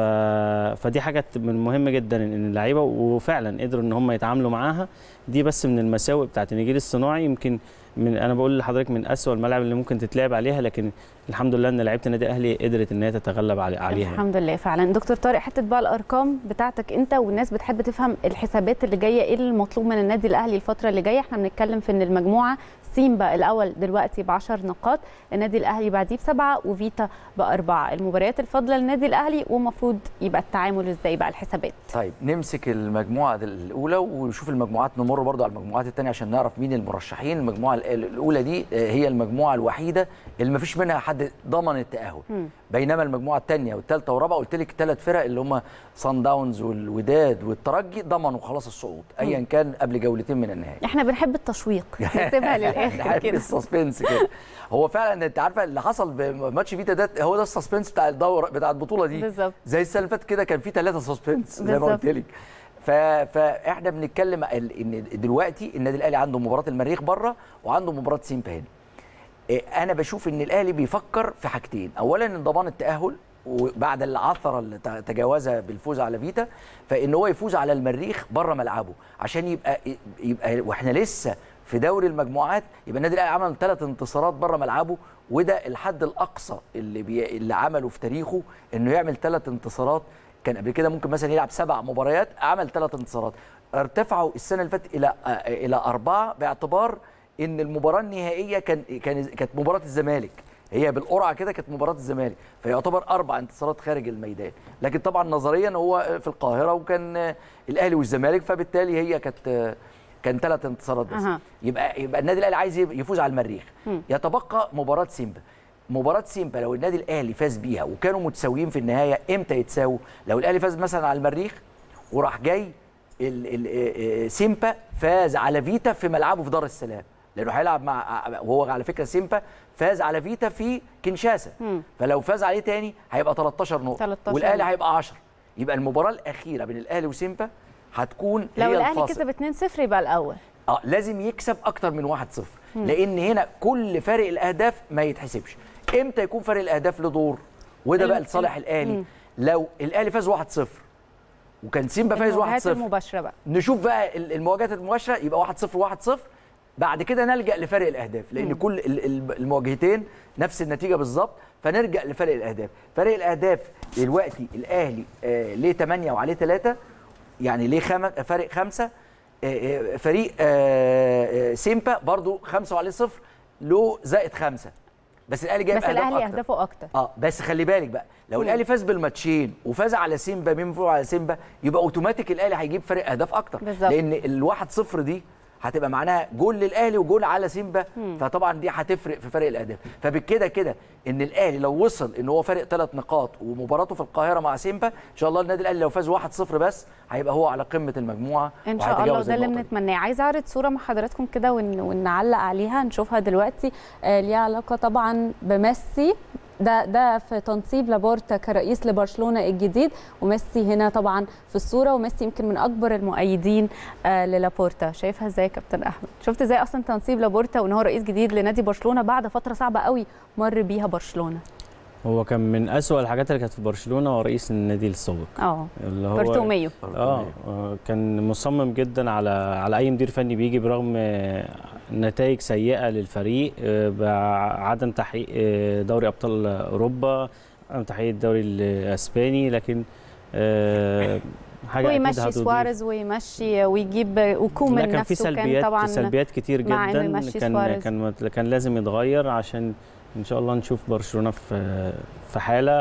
فدي حاجة من مهمة جدا إن اللعيبة وفعلا قدروا إن هم يتعاملوا معاها. دي بس من المساوئ بتاعت النجيل الصناعي. يمكن من أنا بقول لحضرتك من أسوأ الملاعب اللي ممكن تتلعب عليها لكن الحمد لله إن لعيبة النادي الأهلي قدرت إن هي تتغلب علي- عليها. الحمد لله فعلا. دكتور طارق حتة بقى الأرقام بتاعتك أنت والناس بتحب تفهم الحسابات اللي جاية إيه المطلوب من النادي الأهلي الفترة اللي جاية؟ إحنا بنتكلم في إن المجموعة سيمبا الأول دلوقتي ب 10 نقاط النادي الأهلي بعديه بسبعة وفيتا بأربعة. المباريات الفاضلة للنادي الأهلي ومفروض يبقى التعامل إزاي بقى الحسابات؟ طيب نمسك المجموعة الأولى ونشوف المجموعات نمر برضو على المجموعات الثانية عشان نعرف مين المرشحين. المجموعة ال- الأولى دي آه، هي المجموعة الوحيدة اللي ما فيش منها حد ضمن التأهل. مم. بينما المجموعة الثانية والثالثه والرابعه قلت لك ثلاث فرق اللي هم صن داونز والوداد والترجي ضمنوا خلاص الصعود ايا كان قبل جولتين من النهائي. إحنا بنحب التشويق. نسيبها للآخر. عارف كده. ال suspense كده. هو فعلا أنت عارفة اللي حصل بماتش فيتا ده هو ده ال suspense بتاع الدورة بتاع البطولة دي. بالظبط. زي السنة اللي كده كان في ثلاثة suspense زي ما. قلت لك. ف... فاحنا بنتكلم إن دلوقتي النادي الأهلي عنده مباراة المريخ بره وعنده مباراة سيمبا هنا إيه، أنا بشوف إن الأهلي بيفكر في حاجتين. اولا إن ضمان التأهل وبعد العثرة اللي تجاوزها بالفوز على فيتا فإن هو يفوز على المريخ بره ملعبه عشان يبقى يبقى وإحنا لسه في دوري المجموعات يبقى النادي الأهلي عمل ثلاث انتصارات بره ملعبه وده الحد الأقصى اللي بي... اللي عمله في تاريخه إنه يعمل ثلاث انتصارات. كان قبل كده ممكن مثلا يلعب سبع مباريات عمل ثلاث انتصارات. ارتفعوا السنة اللي فاتت إلى إلى أربعة باعتبار إن المباراة النهائية كان كان كانت مباراة الزمالك. هي بالقرعة كده كانت مباراة الزمالك فيعتبر أربع انتصارات خارج الميدان. لكن طبعا نظريا هو في القاهرة وكان الأهلي والزمالك فبالتالي هي كانت كان ثلاث انتصارات بس. أها. يبقى يبقى النادي الأهلي عايز يفوز على المريخ. يتبقى مباراة سيمبا. مباراة سيمبا لو النادي الأهلي فاز بيها وكانوا متساويين في النهاية إمتى يتساووا؟ لو الأهلي فاز مثلا على المريخ وراح جاي ال ال آه، سيمبا فاز على فيتا في ملعبه في دار السلام. لأنه هيلعب مع وهو على فكرة سيمبا فاز على فيتا في كنشاسا فلو فاز عليه تاني هيبقى 13 نقطة. 13 والأهلي. هيبقى 10 يبقى المباراة الأخيرة بين الأهلي وسيمبا هتكون لو هي الأهلي. كسب 2-0 يبقى الأول. آه لازم يكسب أكتر من 1-0 لأن هنا كل فارق الأهداف ما يتحسبش. إمتى يكون فارق الأهداف له دور وده بقى ال- لصالح الاهلي لو الأهلي فاز 1-0 وكان سيمبا فاز 1-0 المواجهات المباشرة بقى. نشوف بقى ال- المواجهات المباشرة يبقى 1-0 1-0 بعد كده نلجأ لفرق الأهداف لأن كل ال- ال- المواجهتين نفس النتيجة بالظبط. فنرجع لفرق الأهداف. فرق الأهداف دلوقتي الأهلي آه ليه 8 وعليه 3 يعني ليه خم... فرق خمسة؟ آه، آه، فريق آه، سيمبا برضو خمسة وعليه صفر له زائد خمسة. بس الأهلي جايب بس الأهلي. أهدافه أكتر. آه بس خلي بالك بقى لو الأهلي فاز بالماتشين وفاز على سيمبا مين فوق على سيمبا؟ يبقى أوتوماتيك الأهلي هيجيب فرق أهداف أكتر. بالظبط. لأن الواحد صفر دي هتبقى معناها جول للأهلي وجول على سيمبا فطبعا دي هتفرق في فرق الأهداف. فبكده كده إن الأهلي لو وصل إن هو فارق ثلاث نقاط ومباراته في القاهرة مع سيمبا إن شاء الله النادي الأهلي لو فاز 1-0 بس هيبقى هو على قمة المجموعة إن شاء الله ده اللي. بنتمناه. عايزة أعرض صورة مع حضراتكم كده ون... ونعلق عليها نشوفها دلوقتي. آه ليها علاقة طبعا بميسي. ده ده في تنصيب لابورتا كرئيس لبرشلونة الجديد وميسي هنا طبعا في الصورة وميسي يمكن من أكبر المؤيدين آه للابورتا. شايفها إزاي يا كابتن أحمد؟ شفت إزاي أصلا تنصيب لابورتا وإن هو رئيس جديد لنادي برشلونة بعد فترة صعبة قوي مر بيها برشلونة؟ هو كان من أسوأ الحاجات اللي كانت في برشلونة هو رئيس النادي السابق. آه اللي هو بارتوميو. آه كان مصمم جدا على على أي مدير فني بيجي برغم نتائج سيئة للفريق آه، بعدم تحقيق آه، دوري أبطال أوروبا عدم تحقيق الدوري الإسباني لكن آه، حاجة ويمشي. سواريز ويمشي ويجيب وكومان لا كان في نفسه كان سلبيات طبعا سلبيات كتير جدا كان. كان كان لازم يتغير عشان إن شاء الله نشوف برشلونة في في حالة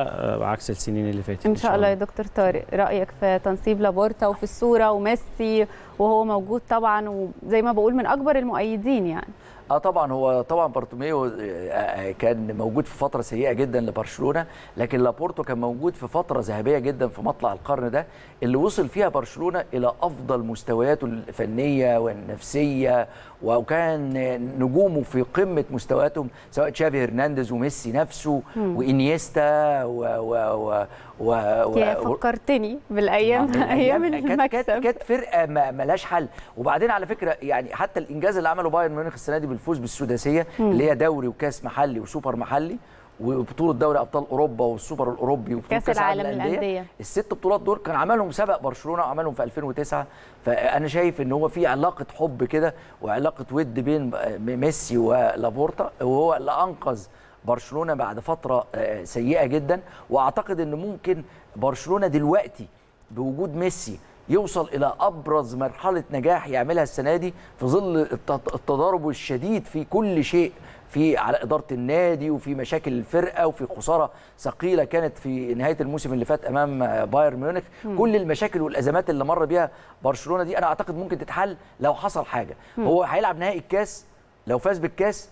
عكس السنين اللي فاتت إن شاء الله يا دكتور طارق رأيك في تنصيب لابورتا وفي الصورة وميسي وهو موجود طبعا وزي ما بقول من أكبر المؤيدين يعني. آه طبعا هو طبعا بارتوميو آه، آه، كان موجود في فترة سيئة جدا لبرشلونة لكن لابورتو كان موجود في فترة ذهبية جدا في مطلع القرن ده اللي وصل فيها برشلونة إلى أفضل مستوياته الفنية والنفسية وكان نجومه في قمة مستوياتهم سواء تشافي هرنانديز وميسي نفسه وإنيستا و و و و, يا و فكرتني بالأيام من أيام المكسب. كانت فرقة ما ملهاش حل. وبعدين على فكرة يعني حتى الإنجاز اللي عمله بايرن ميونخ السنة دي بالفوز بالسداسية اللي هي دوري وكاس محلي وسوبر محلي وبطولة دوري أبطال أوروبا والسوبر الأوروبي وبطولة كأس العالم للأندية. الست بطولات دول كان عملهم سبق برشلونة وعملهم في 2009 فأنا شايف إن هو في علاقة حب كده وعلاقة ود بين ميسي ولابورتا وهو اللي أنقذ برشلونة بعد فترة آه، سيئة جدا. وأعتقد إن ممكن برشلونة دلوقتي بوجود ميسي يوصل إلى أبرز مرحلة نجاح يعملها السنة دي في ظل الت- التضارب الشديد في كل شيء في على إدارة النادي وفي مشاكل الفرقة وفي خسارة ثقيلة كانت في نهاية الموسم اللي فات أمام بايرن ميونخ. كل المشاكل والأزمات اللي مر بيها برشلونة دي أنا أعتقد ممكن تتحل لو حصل حاجة. هو هيلعب نهائي الكاس لو فاز بالكاس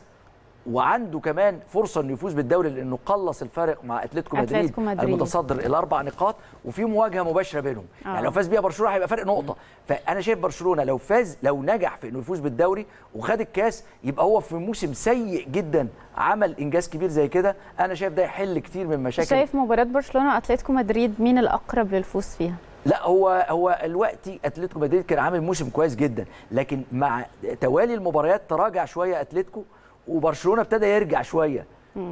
وعنده كمان فرصة إنه يفوز بالدوري لأنه قلص الفارق مع أتلتيكو مدريد, مدريد. المتصدر إلى أربع نقاط وفي مواجهة مباشرة بينهم. آه. يعني لو فاز بيها برشلونة هيبقى فرق نقطة. فأنا شايف برشلونة لو فاز لو نجح في إنه يفوز بالدوري وخد الكاس يبقى هو في موسم سيء جدا عمل إنجاز كبير زي كده. أنا شايف ده يحل كتير من مشاكل. شايف مباراة برشلونة وأتلتيكو مدريد مين الأقرب للفوز فيها؟ لا هو هو دلوقتي أتلتيكو مدريد كان عامل موسم كويس جدا لكن مع توالي المباريات تراجع شوية أتلتيكو. وبرشلونة ابتدى يرجع شوية.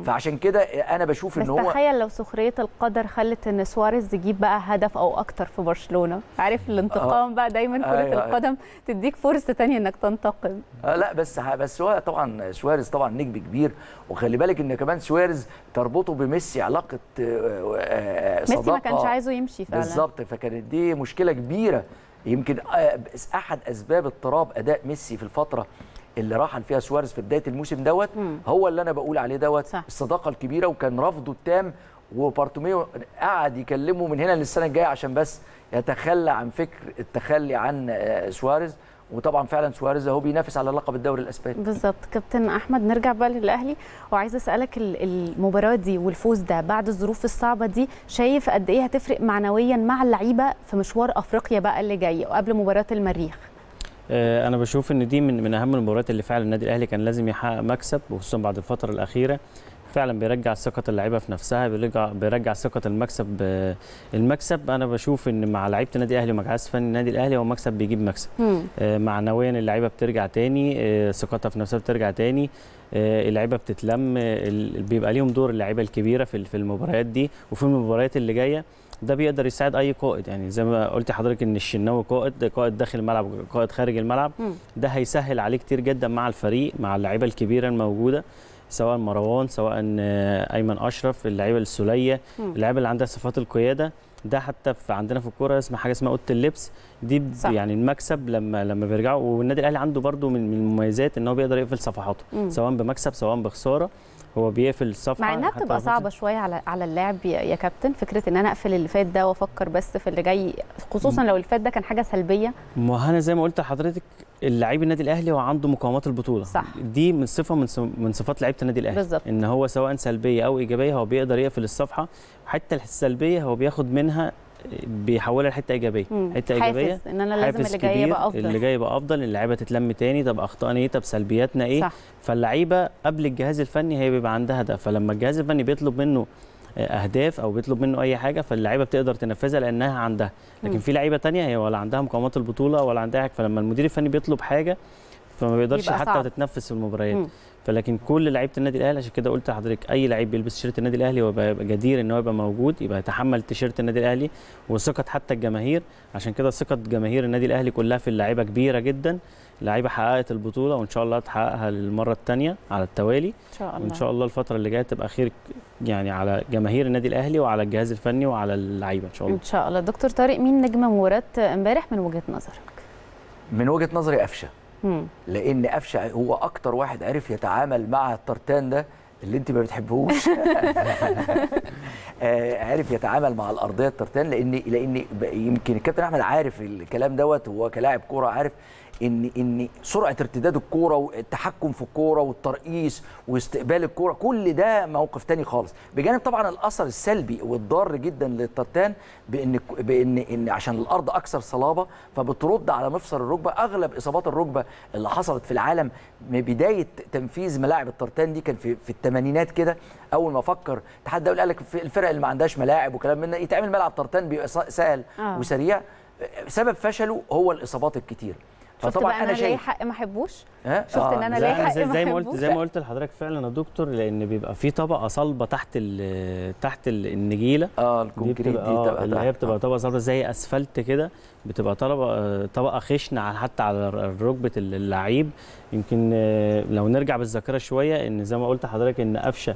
فعشان كده أنا بشوف إن هو تخيل لو سخرية القدر خلت إن سواريز يجيب بقى هدف أو أكتر في برشلونة. عارف الانتقام بقى دايما كرة أيوة. القدم تديك فرصة تانية إنك تنتقم. آه لا بس بس هو طبعا سواريز طبعا نجم كبير. وخلي بالك إن كمان سواريز تربطه بميسي علاقة آه، آه، ميسي ما. كانش عايزه يمشي فعلا. بالظبط فكانت دي مشكلة كبيرة. يمكن آه، أحد أسباب اضطراب أداء ميسي في الفترة اللي راحل فيها سواريز في بداية الموسم دوت. هو اللي أنا بقول عليه دوت صح. الصداقة الكبيرة وكان رفضه التام وبارتوميو قعد يكلمه من هنا للسنة الجاية عشان بس يتخلى عن فكر التخلي عن آه، سواريز. وطبعا فعلا سواريز أهو بينافس على لقب الدوري الإسباني. بالظبط. كابتن أحمد نرجع بقى للأهلي. وعايزة أسألك ال- المباراة دي والفوز ده بعد الظروف الصعبة دي شايف قد إيه هتفرق معنويا مع اللعيبة في مشوار أفريقيا بقى اللي جاي وقبل مباراة المريخ؟ أنا بشوف إن دي من من أهم المباريات اللي فعلا النادي الأهلي كان لازم يحقق مكسب وخصوصا بعد الفترة الأخيرة. فعلا بيرجع ثقة اللعيبة في نفسها بيرجع بيرجع ثقة المكسب آه، المكسب. أنا بشوف إن مع لعيبة النادي الأهلي ومع جهاز فني النادي الأهلي هو مكسب بيجيب مكسب. آه، معنويا اللعيبة بترجع تاني آه، ثقتها في نفسها بترجع تاني آه، اللعيبة بتتلم آه، بيبقى ليهم دور اللعيبة الكبيرة في ال- في المباريات دي. وفي المباريات اللي جاية ده بيقدر يساعد أي قائد يعني زي ما قلت لحضرتك إن الشناوي قائد قائد داخل الملعب قائد خارج الملعب مم. ده هيسهل عليه كتير جدا مع الفريق مع اللعيبة الكبيرة الموجودة سواء مروان سواء أيمن أشرف اللعيبة السولية. اللعيبة اللي عندها صفات القيادة ده حتى في عندنا في الكورة اسمها حاجة اسمها أوضة اللبس دي صح. يعني المكسب لما لما بيرجعوا والنادي الأهلي عنده برده من من المميزات إن هو بيقدر يقفل صفحاته. سواء بمكسب سواء بخسارة هو بيقفل الصفحة مع إنها بتبقى صعبة شوية على على اللاعب يا كابتن. فكرة إن أنا أقفل اللي فات ده وأفكر بس في اللي جاي خصوصا لو اللي فات ده كان حاجة سلبية. ما أنا زي ما قلت لحضرتك اللعيب النادي الأهلي هو عنده مقاومات البطولة. صح. دي من صفة من من صفات لعيبة النادي الأهلي. بالظبط. إن هو سواء سلبية أو إيجابية هو بيقدر يقفل الصفحة حتى السلبية هو بياخد منها بيحولها لحتة إيجابية. حتة إيجابية. حافز إن أنا لازم اللي جاي يبقى أفضل. اللي جاي يبقى أفضل. اللعيبة تتلم تاني. طب أخطائنا إيه؟ طب سلبياتنا إيه؟ صح. فاللعيبة قبل الجهاز الفني هي بيبقى عندها هدف فلما الجهاز الفني بيطلب منه آه، أهداف أو بيطلب منه أي حاجة فاللعيبة بتقدر تنفذها لأنها عندها. لكن مم. في لعيبة تانية هي ولا عندها مقاومات البطولة ولا عندها حاجة. فلما المدير الفني بيطلب حاجة فما بيقدرش حتى. تتنفس في المباريات. فلكن كل لعيبة النادي الأهلي عشان كده قلت لحضرتك أي لعيب بيلبس تيشيرت النادي الأهلي هو يبقى يبقى جدير إن هو يبقى موجود يبقى يتحمل تيشيرت النادي الأهلي وثقة حتى الجماهير. عشان كده ثقة جماهير النادي الأهلي كلها في اللعيبة كبيرة جدا. لعيبه حققت البطولة وإن شاء الله تحققها للمرة الثانية على التوالي. إن شاء الله. وإن شاء الله الفترة اللي جاية تبقى خير يعني على جماهير النادي الأهلي وعلى الجهاز الفني وعلى اللعيبة إن شاء الله. إن شاء الله. دكتور طارق مين نجم مباراة امبارح من وجهة نظرك؟ من وجهة نظري قفشة. لأن قفشه هو أكتر واحد عرف يتعامل مع الترتان ده اللي انت ما بتحبهوش. آه، عرف يتعامل مع الارضيه الترتان لأن لأن يمكن الكابتن احمد عارف الكلام دوت هو كلاعب كوره عارف إن إن سرعة ارتداد الكورة والتحكم في الكورة والترقيص واستقبال الكورة كل ده موقف تاني خالص. بجانب طبعا الأثر السلبي والضار جدا للترتان بإن بإن إن عشان الأرض أكثر صلابة فبترد على مفصل الركبة أغلب إصابات الركبة اللي حصلت في العالم من بداية تنفيذ ملاعب الترتان دي كان في في الثمانينات كده. أول ما فكر الاتحاد الدولي قال لك الفرق اللي ما عندهاش ملاعب وكلام من يتعمل ملعب ترتان بيبقى سهل آه. وسريع. سبب فشله هو الإصابات الكتير. شفت بقى أنا ليه حق ما أحبوش ها؟ شفت إن أنا زي- ليه حق زي, ما زي ما قلت؟ زي ما قلت لحضرتك فعلا يا دكتور لأن بيبقى في طبقة صلبة تحت ال- تحت ال- النجيلة آه دي الكونكريت دي بتبقى آه اللي. هي بتبقى طبقة صلبة زي أسفلت كده بتبقى طبقة طبقة خشن على حتى على ركبة اللعيب. يمكن آه، لو نرجع بالذاكرة شوية إن زي ما قلت لحضرتك إن قفشة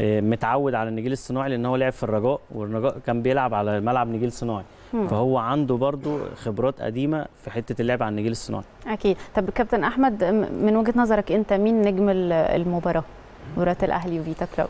آه، متعود على النجيل الصناعي لأن هو لعب في الرجاء والرجاء كان بيلعب على ملعب نجيل صناعي. فهو عنده برضو خبرات قديمة في حتة اللعب على النجيل الصناعي. أكيد. طب كابتن أحمد من وجهة نظرك أنت مين نجم ال- المباراة؟ مباراة الأهلي وفيتا كلوب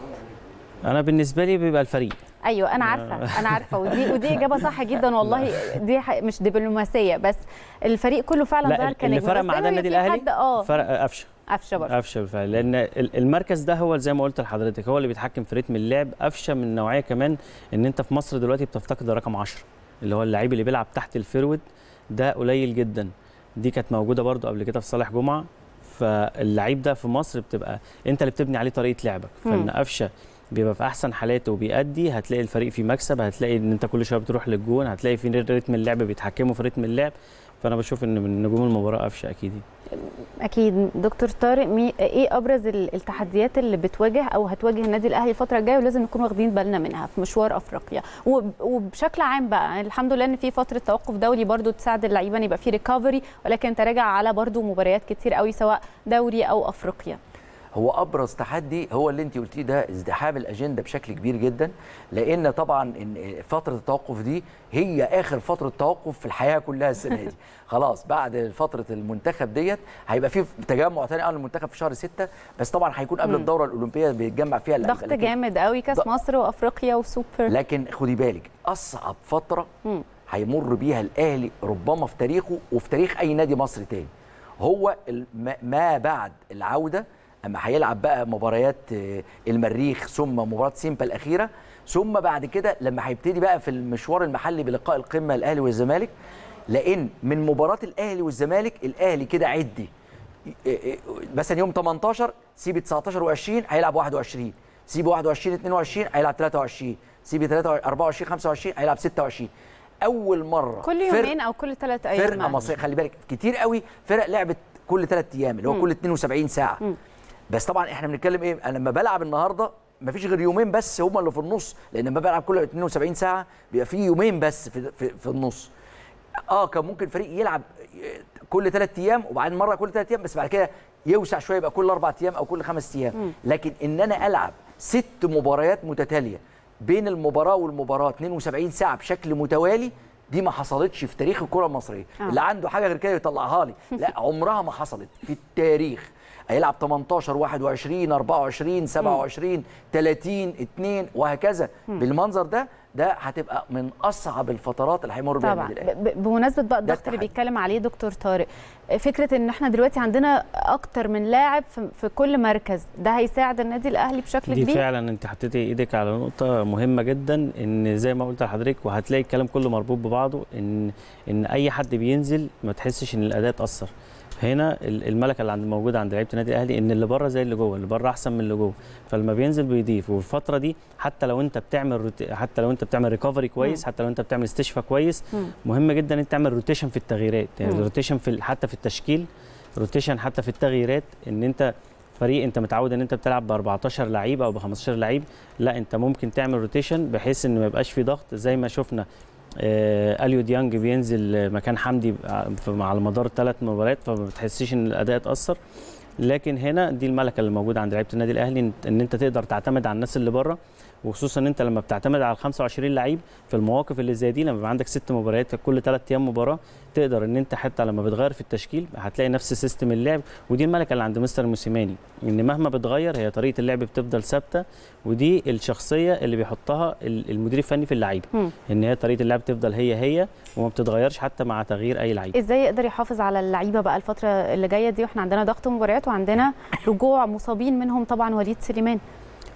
أنا بالنسبة لي بيبقى الفريق. أيوه أنا عارفة أنا عارفة. ودي ودي إجابة صح جدا والله. دي مش دبلوماسية بس الفريق كله فعلا لا ظهر كنجم اللي فرق مع النادي الأهلي؟ آه. فرق قفشه. قفشه برضه. قفشه بالفعل. لأن ال- المركز ده هو زي ما قلت لحضرتك هو اللي بيتحكم في رتم اللعب. قفشه من نوعية كمان إن أنت في مصر دلوقتي بتفتقد رقم 10 اللي هو اللعيب اللي بيلعب تحت الفرود ده قليل جدا. دي كانت موجودة برضو قبل كده في صالح جمعة. فاللعيب ده في مصر بتبقى أنت اللي بتبني عليه طريقة لعبك. فإن قفشة بيبقى في أحسن حالاته وبيأدي هتلاقي الفريق فيه مكسب هتلاقي إن أنت كل شوية بتروح للجون هتلاقي في rhythm اللعب بيتحكموا في rhythm اللعب. فأنا بشوف إن من نجوم المباراة قفشة أكيد أكيد. دكتور طارق مي... إيه أبرز ال- التحديات اللي بتواجه أو هتواجه النادي الأهلي الفترة الجاية ولازم نكون واخدين بالنا منها في مشوار أفريقيا؟ وب... وبشكل عام بقى الحمد لله إن في فترة توقف دولي برضو تساعد اللعيبة إن يبقى في recovery ولكن تراجع على برضو مباريات كتير قوي سواء دوري أو أفريقيا. هو أبرز تحدي هو اللي أنت قلتيه ده ازدحام الأجندة بشكل كبير جدا لأن طبعا فترة التوقف دي هي آخر فترة توقف في الحياة كلها السنة دي خلاص بعد فترة المنتخب ديت هيبقى في تجمع تاني على المنتخب في شهر ستة بس طبعا هيكون قبل. الدورة الأولمبية بيتجمع فيها. ضغط جامد قوي كأس مصر وأفريقيا وسوبر لكن خدي بالك أصعب فترة. هيمر بيها الأهلي ربما في تاريخه وفي تاريخ أي نادي مصري تاني هو ما بعد العودة اما هيلعب بقى مباريات آه، المريخ ثم مباراة سيمبا الأخيرة ثم بعد كده لما هيبتدي بقى في المشوار المحلي بلقاء القمة الأهلي والزمالك لأن من مباراة الأهلي والزمالك الأهلي كده عدي مثلا يوم 18 سيب 19 و20 هيلعب 21 سيب 21 22 هيلعب 23 سيب 23 24 25 هيلعب 26 أول مرة كل يومين أو كل ثلاث أيام فرقة. مصرية خلي بالك كتير قوي فرق لعبت كل ثلاث أيام اللي هو مم. كل 72 ساعة مم. بس طبعا إحنا بنتكلم إيه؟ أنا لما بلعب النهارده مفيش غير يومين بس هما اللي في النص لأن لما بلعب كل 72 ساعة بيبقى في يومين بس في, في, في النص. آه كان ممكن فريق يلعب كل ثلاث أيام وبعدين مرة كل ثلاث أيام بس بعد كده يوسع شوية يبقى كل أربع أيام أو كل خمس أيام. لكن إن أنا ألعب ست مباريات متتالية بين المباراة والمباراة 72 ساعة بشكل متوالي دي ما حصلتش في تاريخ الكرة المصرية. آه. اللي عنده حاجة غير كده يطلعها لي. لا عمرها ما حصلت في التاريخ. هيلعب 18 21 24 27 30 2 وهكذا. بالمنظر ده ده هتبقى من أصعب الفترات اللي هيمر بيها طبعا. النادي الأهلي. بمناسبة بقى الضغط اللي. بيتكلم عليه دكتور طارق فكرة إن إحنا دلوقتي عندنا أكتر من لاعب في, في كل مركز ده هيساعد النادي الأهلي بشكل دي كبير؟ فعلا أنت حطيتي إيدك على نقطة مهمة جدا إن زي ما قلت لحضرتك وهتلاقي الكلام كله مربوط ببعضه ان إن أي حد بينزل ما تحسش إن الأداء اتأثر. هنا ال- الملكة اللي عند موجودة عند لعيبة النادي الأهلي إن اللي بره زي اللي جوه اللي بره أحسن من اللي جوه. فلما بينزل بيضيف. والفترة دي حتى لو أنت بتعمل rot... حتى لو أنت بتعمل recovery كويس حتى لو أنت بتعمل استشفاء كويس مم. مهم جدا إن أنت تعمل rotation في التغييرات. يعني مم. rotation في حتى في التشكيل rotation حتى في التغييرات. إن أنت فريق أنت متعود إن أنت بتلعب ب 14 لعيب أو ب 15 لعيب لا أنت ممكن تعمل rotation بحيث إن ما يبقاش في ضغط. زي ما شفنا آه اليو ديانج بينزل مكان حمدي على مدار ثلاث مباريات فما بتحسيش إن الأداء اتأثر. لكن هنا دي الملكة اللي موجودة عند لعيبة النادي الأهلي إن أنت تقدر تعتمد على الناس اللي بره. وخصوصا إن أنت لما بتعتمد على ال 25 لعيب في المواقف اللي زي دي لما يبقى عندك ست مباريات كل ثلاث أيام مباراة تقدر إن أنت حتى لما بتغير في التشكيل هتلاقي نفس system اللعب ودي الملكة اللي عند مستر موسيماني إن مهما بتغير هي طريقة اللعب بتفضل ثابتة ودي الشخصية اللي بيحطها ال- المدير الفني في اللعيبه. إن هي طريقة اللعب تفضل هي هي وما بتتغيرش حتى مع تغيير أي لعيب إزاي يقدر يحافظ على اللعيبة بقى الفترة اللي جاية دي وإحنا عندنا ضغط مباريات وعندنا رجوع مصابين منهم طبعا وليد سليمان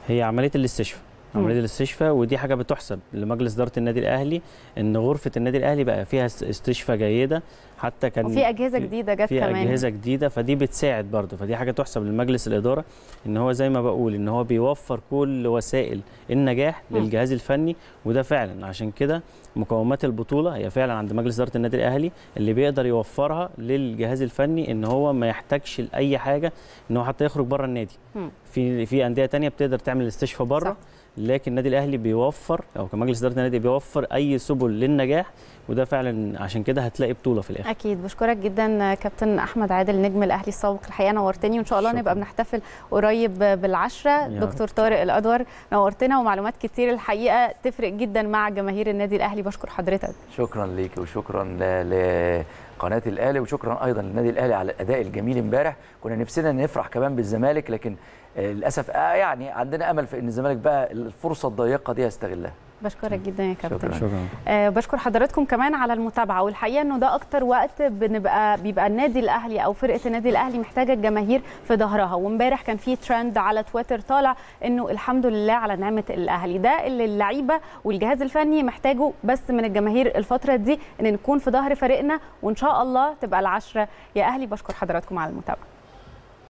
هي عملية الاستشفاء. عملية الاستشفاء ودي حاجة بتحسب لمجلس إدارة النادي الأهلي إن غرفة النادي الأهلي بقى فيها است- استشفاء جيدة حتى كان وفي أجهزة جديدة جت في كمان أجهزة جديدة فدي بتساعد برضه فدي حاجة تحسب لمجلس الإدارة إن هو زي ما بقول إن هو بيوفر كل وسائل النجاح مم. للجهاز الفني وده فعلا عشان كده مقومات البطولة هي فعلا عند مجلس إدارة النادي الأهلي اللي بيقدر يوفرها للجهاز الفني إن هو ما يحتاجش لأي حاجة إن هو حتى يخرج بره النادي مم. في في أندية تانية بتقدر تعمل الاستشفاء بره صح. لكن النادي الأهلي بيوفر أو كمجلس إدارة النادي بيوفر أي سبل للنجاح وده فعلا عشان كده هتلاقي بطولة في الآخر. أكيد بشكرك جدا كابتن أحمد عادل نجم الأهلي السابق. الحقيقة نورتني وإن شاء الله شكراً. نبقى بنحتفل قريب بالعشرة. دكتور طارق الادور نورتنا ومعلومات كتير الحقيقة تفرق جدا مع جماهير النادي الأهلي. بشكر حضرتك. شكرا ليك وشكرا ل- لقناة الأهلي وشكرا أيضا للنادي الأهلي على الأداء الجميل امبارح. كنا نفسنا نفرح كمان بالزمالك لكن للأسف آه، يعني عندنا أمل في إن الزمالك بقى الفرصة الضيقة دي يستغلها بشكرك جدا يا كابتن. شكراً. شكرا. آه بشكر حضراتكم كمان على المتابعة. والحقيقة إنه ده أكتر وقت بنبقى بيبقى النادي الأهلي أو فرقة النادي الأهلي محتاجة الجماهير في ظهرها. وامبارح كان في ترند على تويتر طالع إنه الحمد لله على نعمة الأهلي. ده اللي اللعيبة والجهاز الفني محتاجه بس من الجماهير الفترة دي إن نكون في ظهر فريقنا. وإن شاء الله تبقى العشرة. يا أهلي بشكر حضراتكم على المتابعة.